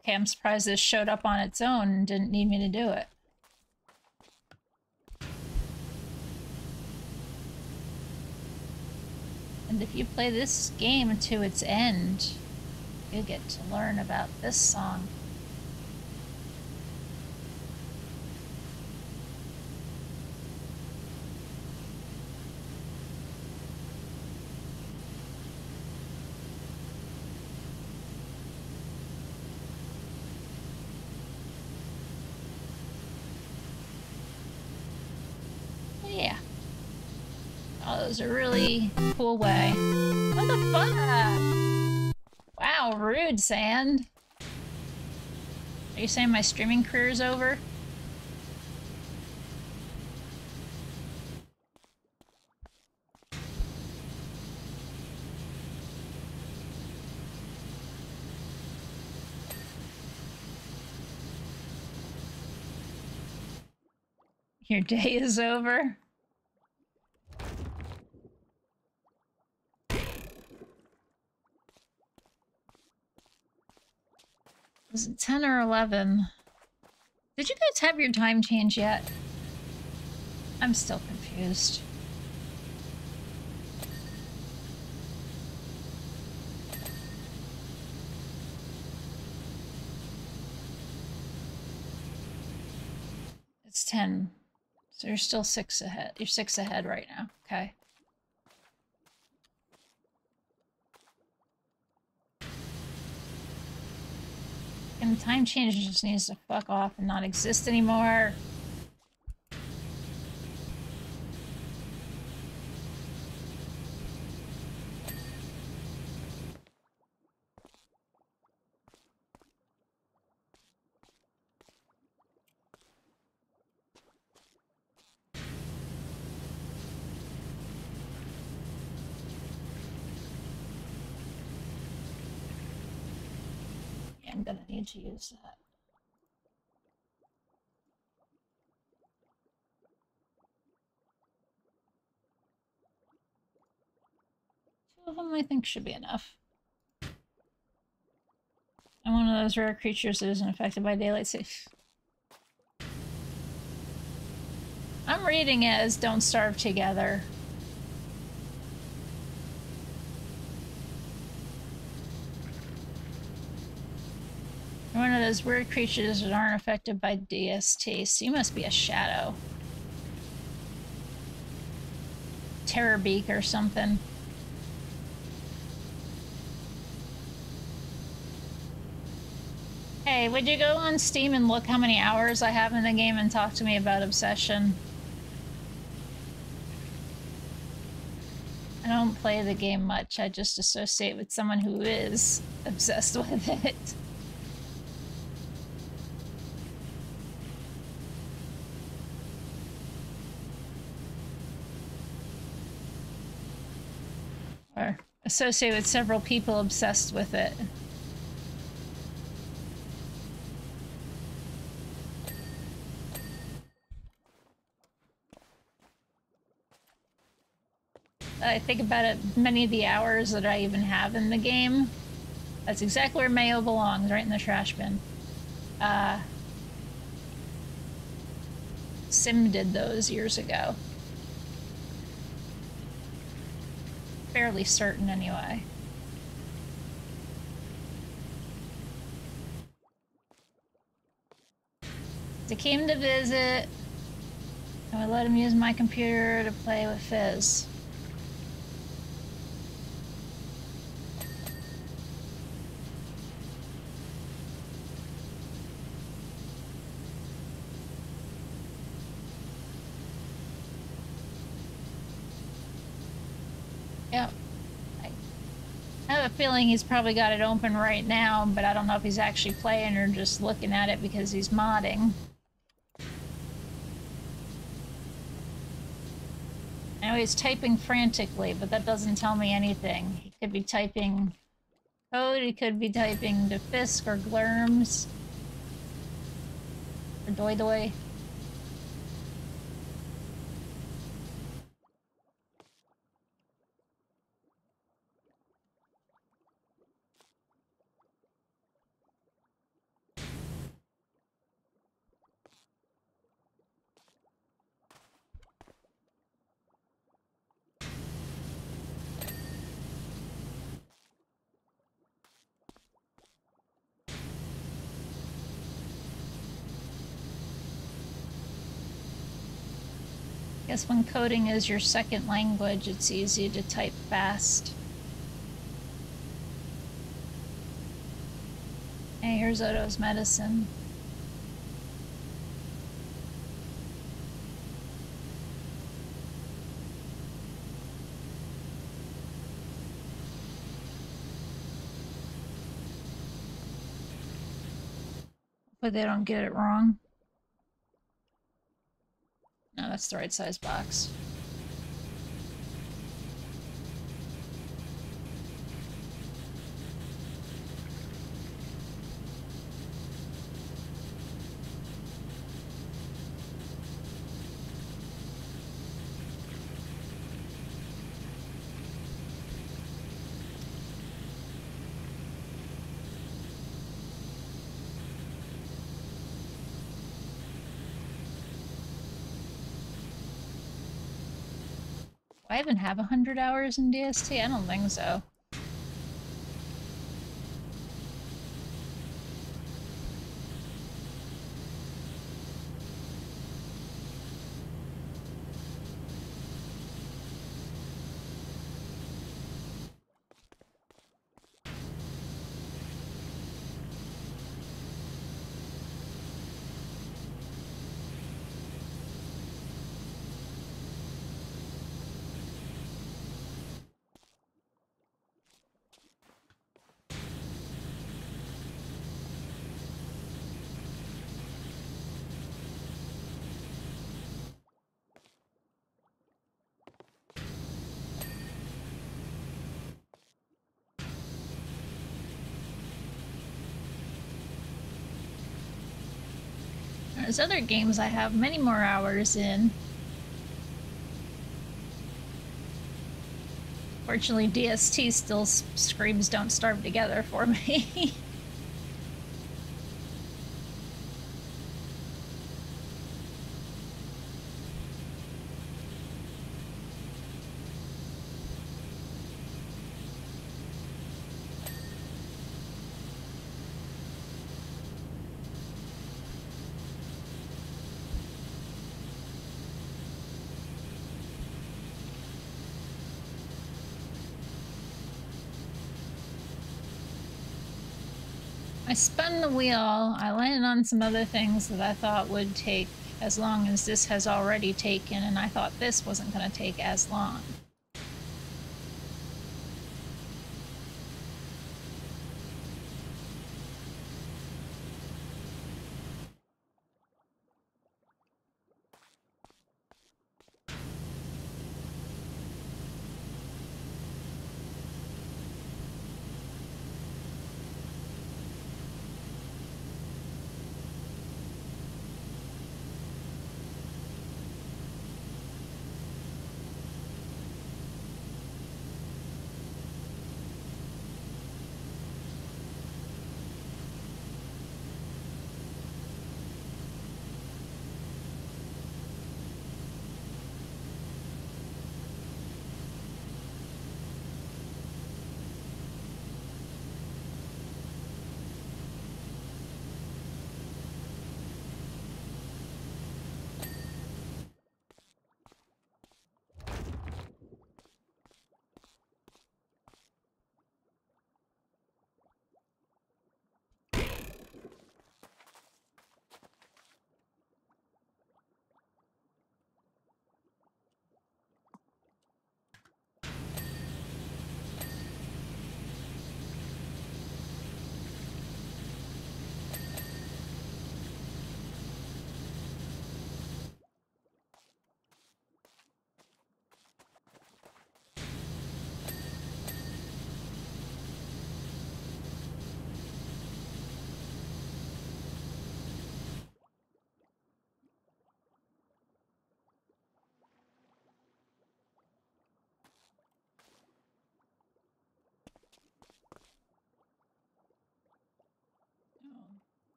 Okay, I'm surprised this showed up on its own and didn't need me to do it. And if you play this game to its end, you get to learn about this song. Yeah. Oh, that was a really cool way. What the fuck? Wow, rude, Sand. Are you saying my streaming career is over? Your day is over? Was it 10 or 11? Did you guys have your time change yet? I'm still confused. It's 10. So you're still six ahead. You're six ahead right now. Okay. And time change just needs to fuck off and not exist anymore. Need to use that. Two of them I think should be enough. I'm one of those rare creatures that isn't affected by daylight safe. I'm reading it as Don't Starve Together. one of those weird creatures that aren't affected by DST. So you must be a shadow. Terrorbeak or something. Hey, would you go on Steam and look how many hours I have in the game and talk to me about Obsession? I don't play the game much. I just associate with someone who is obsessed with it. Or associate with several people obsessed with it. I think about it, many of the hours that I even have in the game. That's exactly where Mayo belongs, right in the trash bin. Uh, Sim did those years ago. Fairly certain, anyway. They came to visit. And I let him use my computer to play with Fizz. Yep. I have a feeling he's probably got it open right now, but I don't know if he's actually playing or just looking at it because he's modding. I know he's typing frantically, but that doesn't tell me anything. He could be typing code, he could be typing to Fisk or Glurms. Or Doi Doi. Guess when coding is your second language, it's easy to type fast. Hey, here's Odo's medicine. But they don't get it wrong. That's the right size box. Even have 100 hours in DST? I don't think so. Other games I have many more hours in. Fortunately, DST still screams don't starve together for me. I spun the wheel. I landed on some other things that I thought would take as long as this has already taken, and I thought this wasn't going to take as long.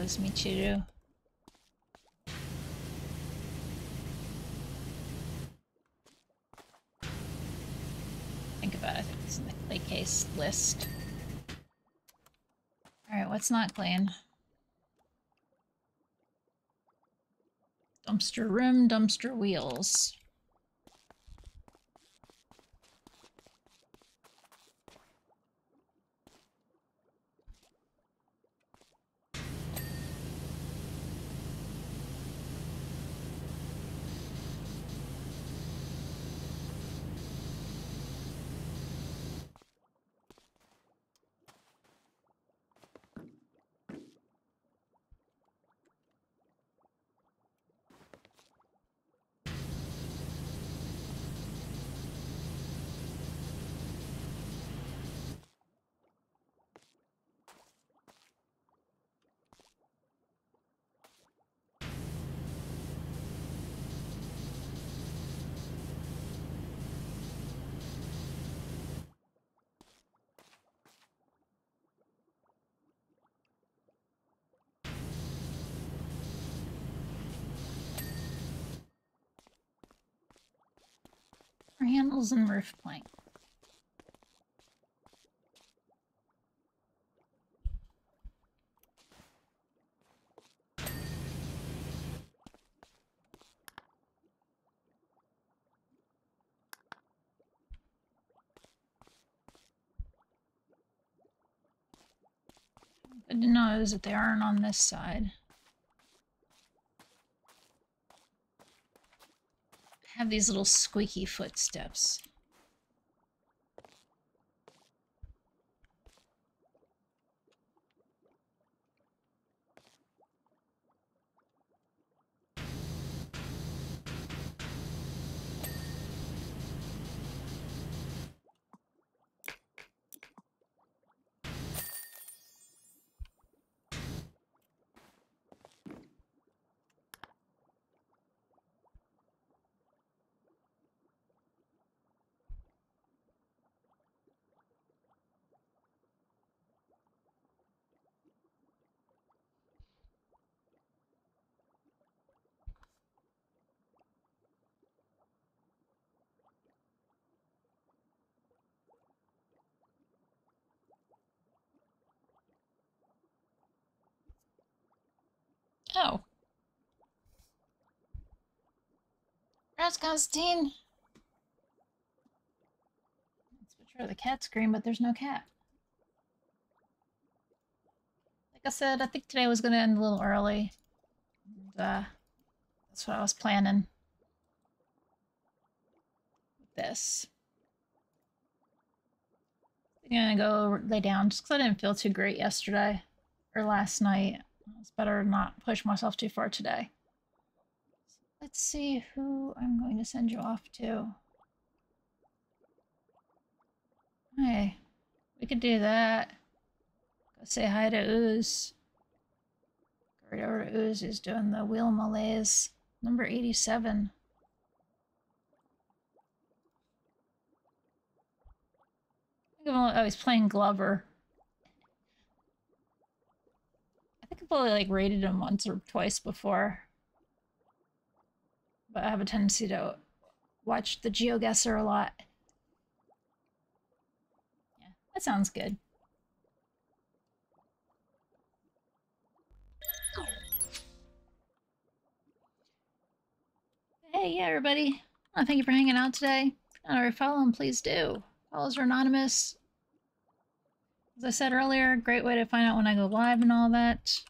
Loves Michiru. Think about it. I think it's in the clay case list. Alright, what's not clean? Dumpster rim, dumpster wheels. Handles and roof plank. Good to know is that they aren't on this side. have these little squeaky footsteps. Oh. Constantine. Let's the cat scream, but there's no cat. Like I said, I think today was going to end a little early. And, uh, that's what I was planning. With this. I'm gonna go lay down just because I didn't feel too great yesterday or last night. It's better not push myself too far today. Let's see who I'm going to send you off to. Hey, we could do that. Go say hi to Ooze. Go right over to Ooze who's doing the wheel malaise. Number 87. Oh, he's playing Glover. Only like rated him once or twice before. But I have a tendency to watch the GeoGuessr a lot. Yeah, that sounds good. Hey, yeah, everybody. Oh, thank you for hanging out today. Not already follow him, please do. Follows are anonymous. As I said earlier, great way to find out when I go live and all that.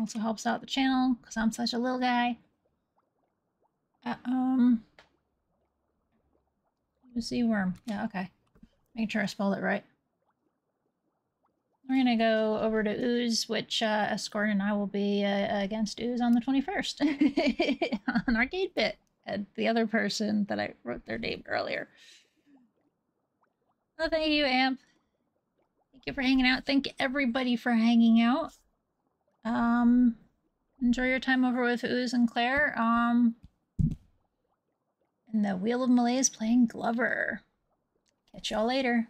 Also helps out the channel because I'm such a little guy. Uh, um, see worm. Yeah, okay. Make sure I spelled it right. We're gonna go over to Ooze, which uh, Escort and I will be uh, against Ooze on the 21st on Arcade Bit. And the other person that I wrote their name earlier. Oh, thank you, Amp. Thank you for hanging out. Thank everybody for hanging out. Um, enjoy your time over with Ooze and Claire. Um, and the Wheel of Malaise playing Glover. Catch y'all later.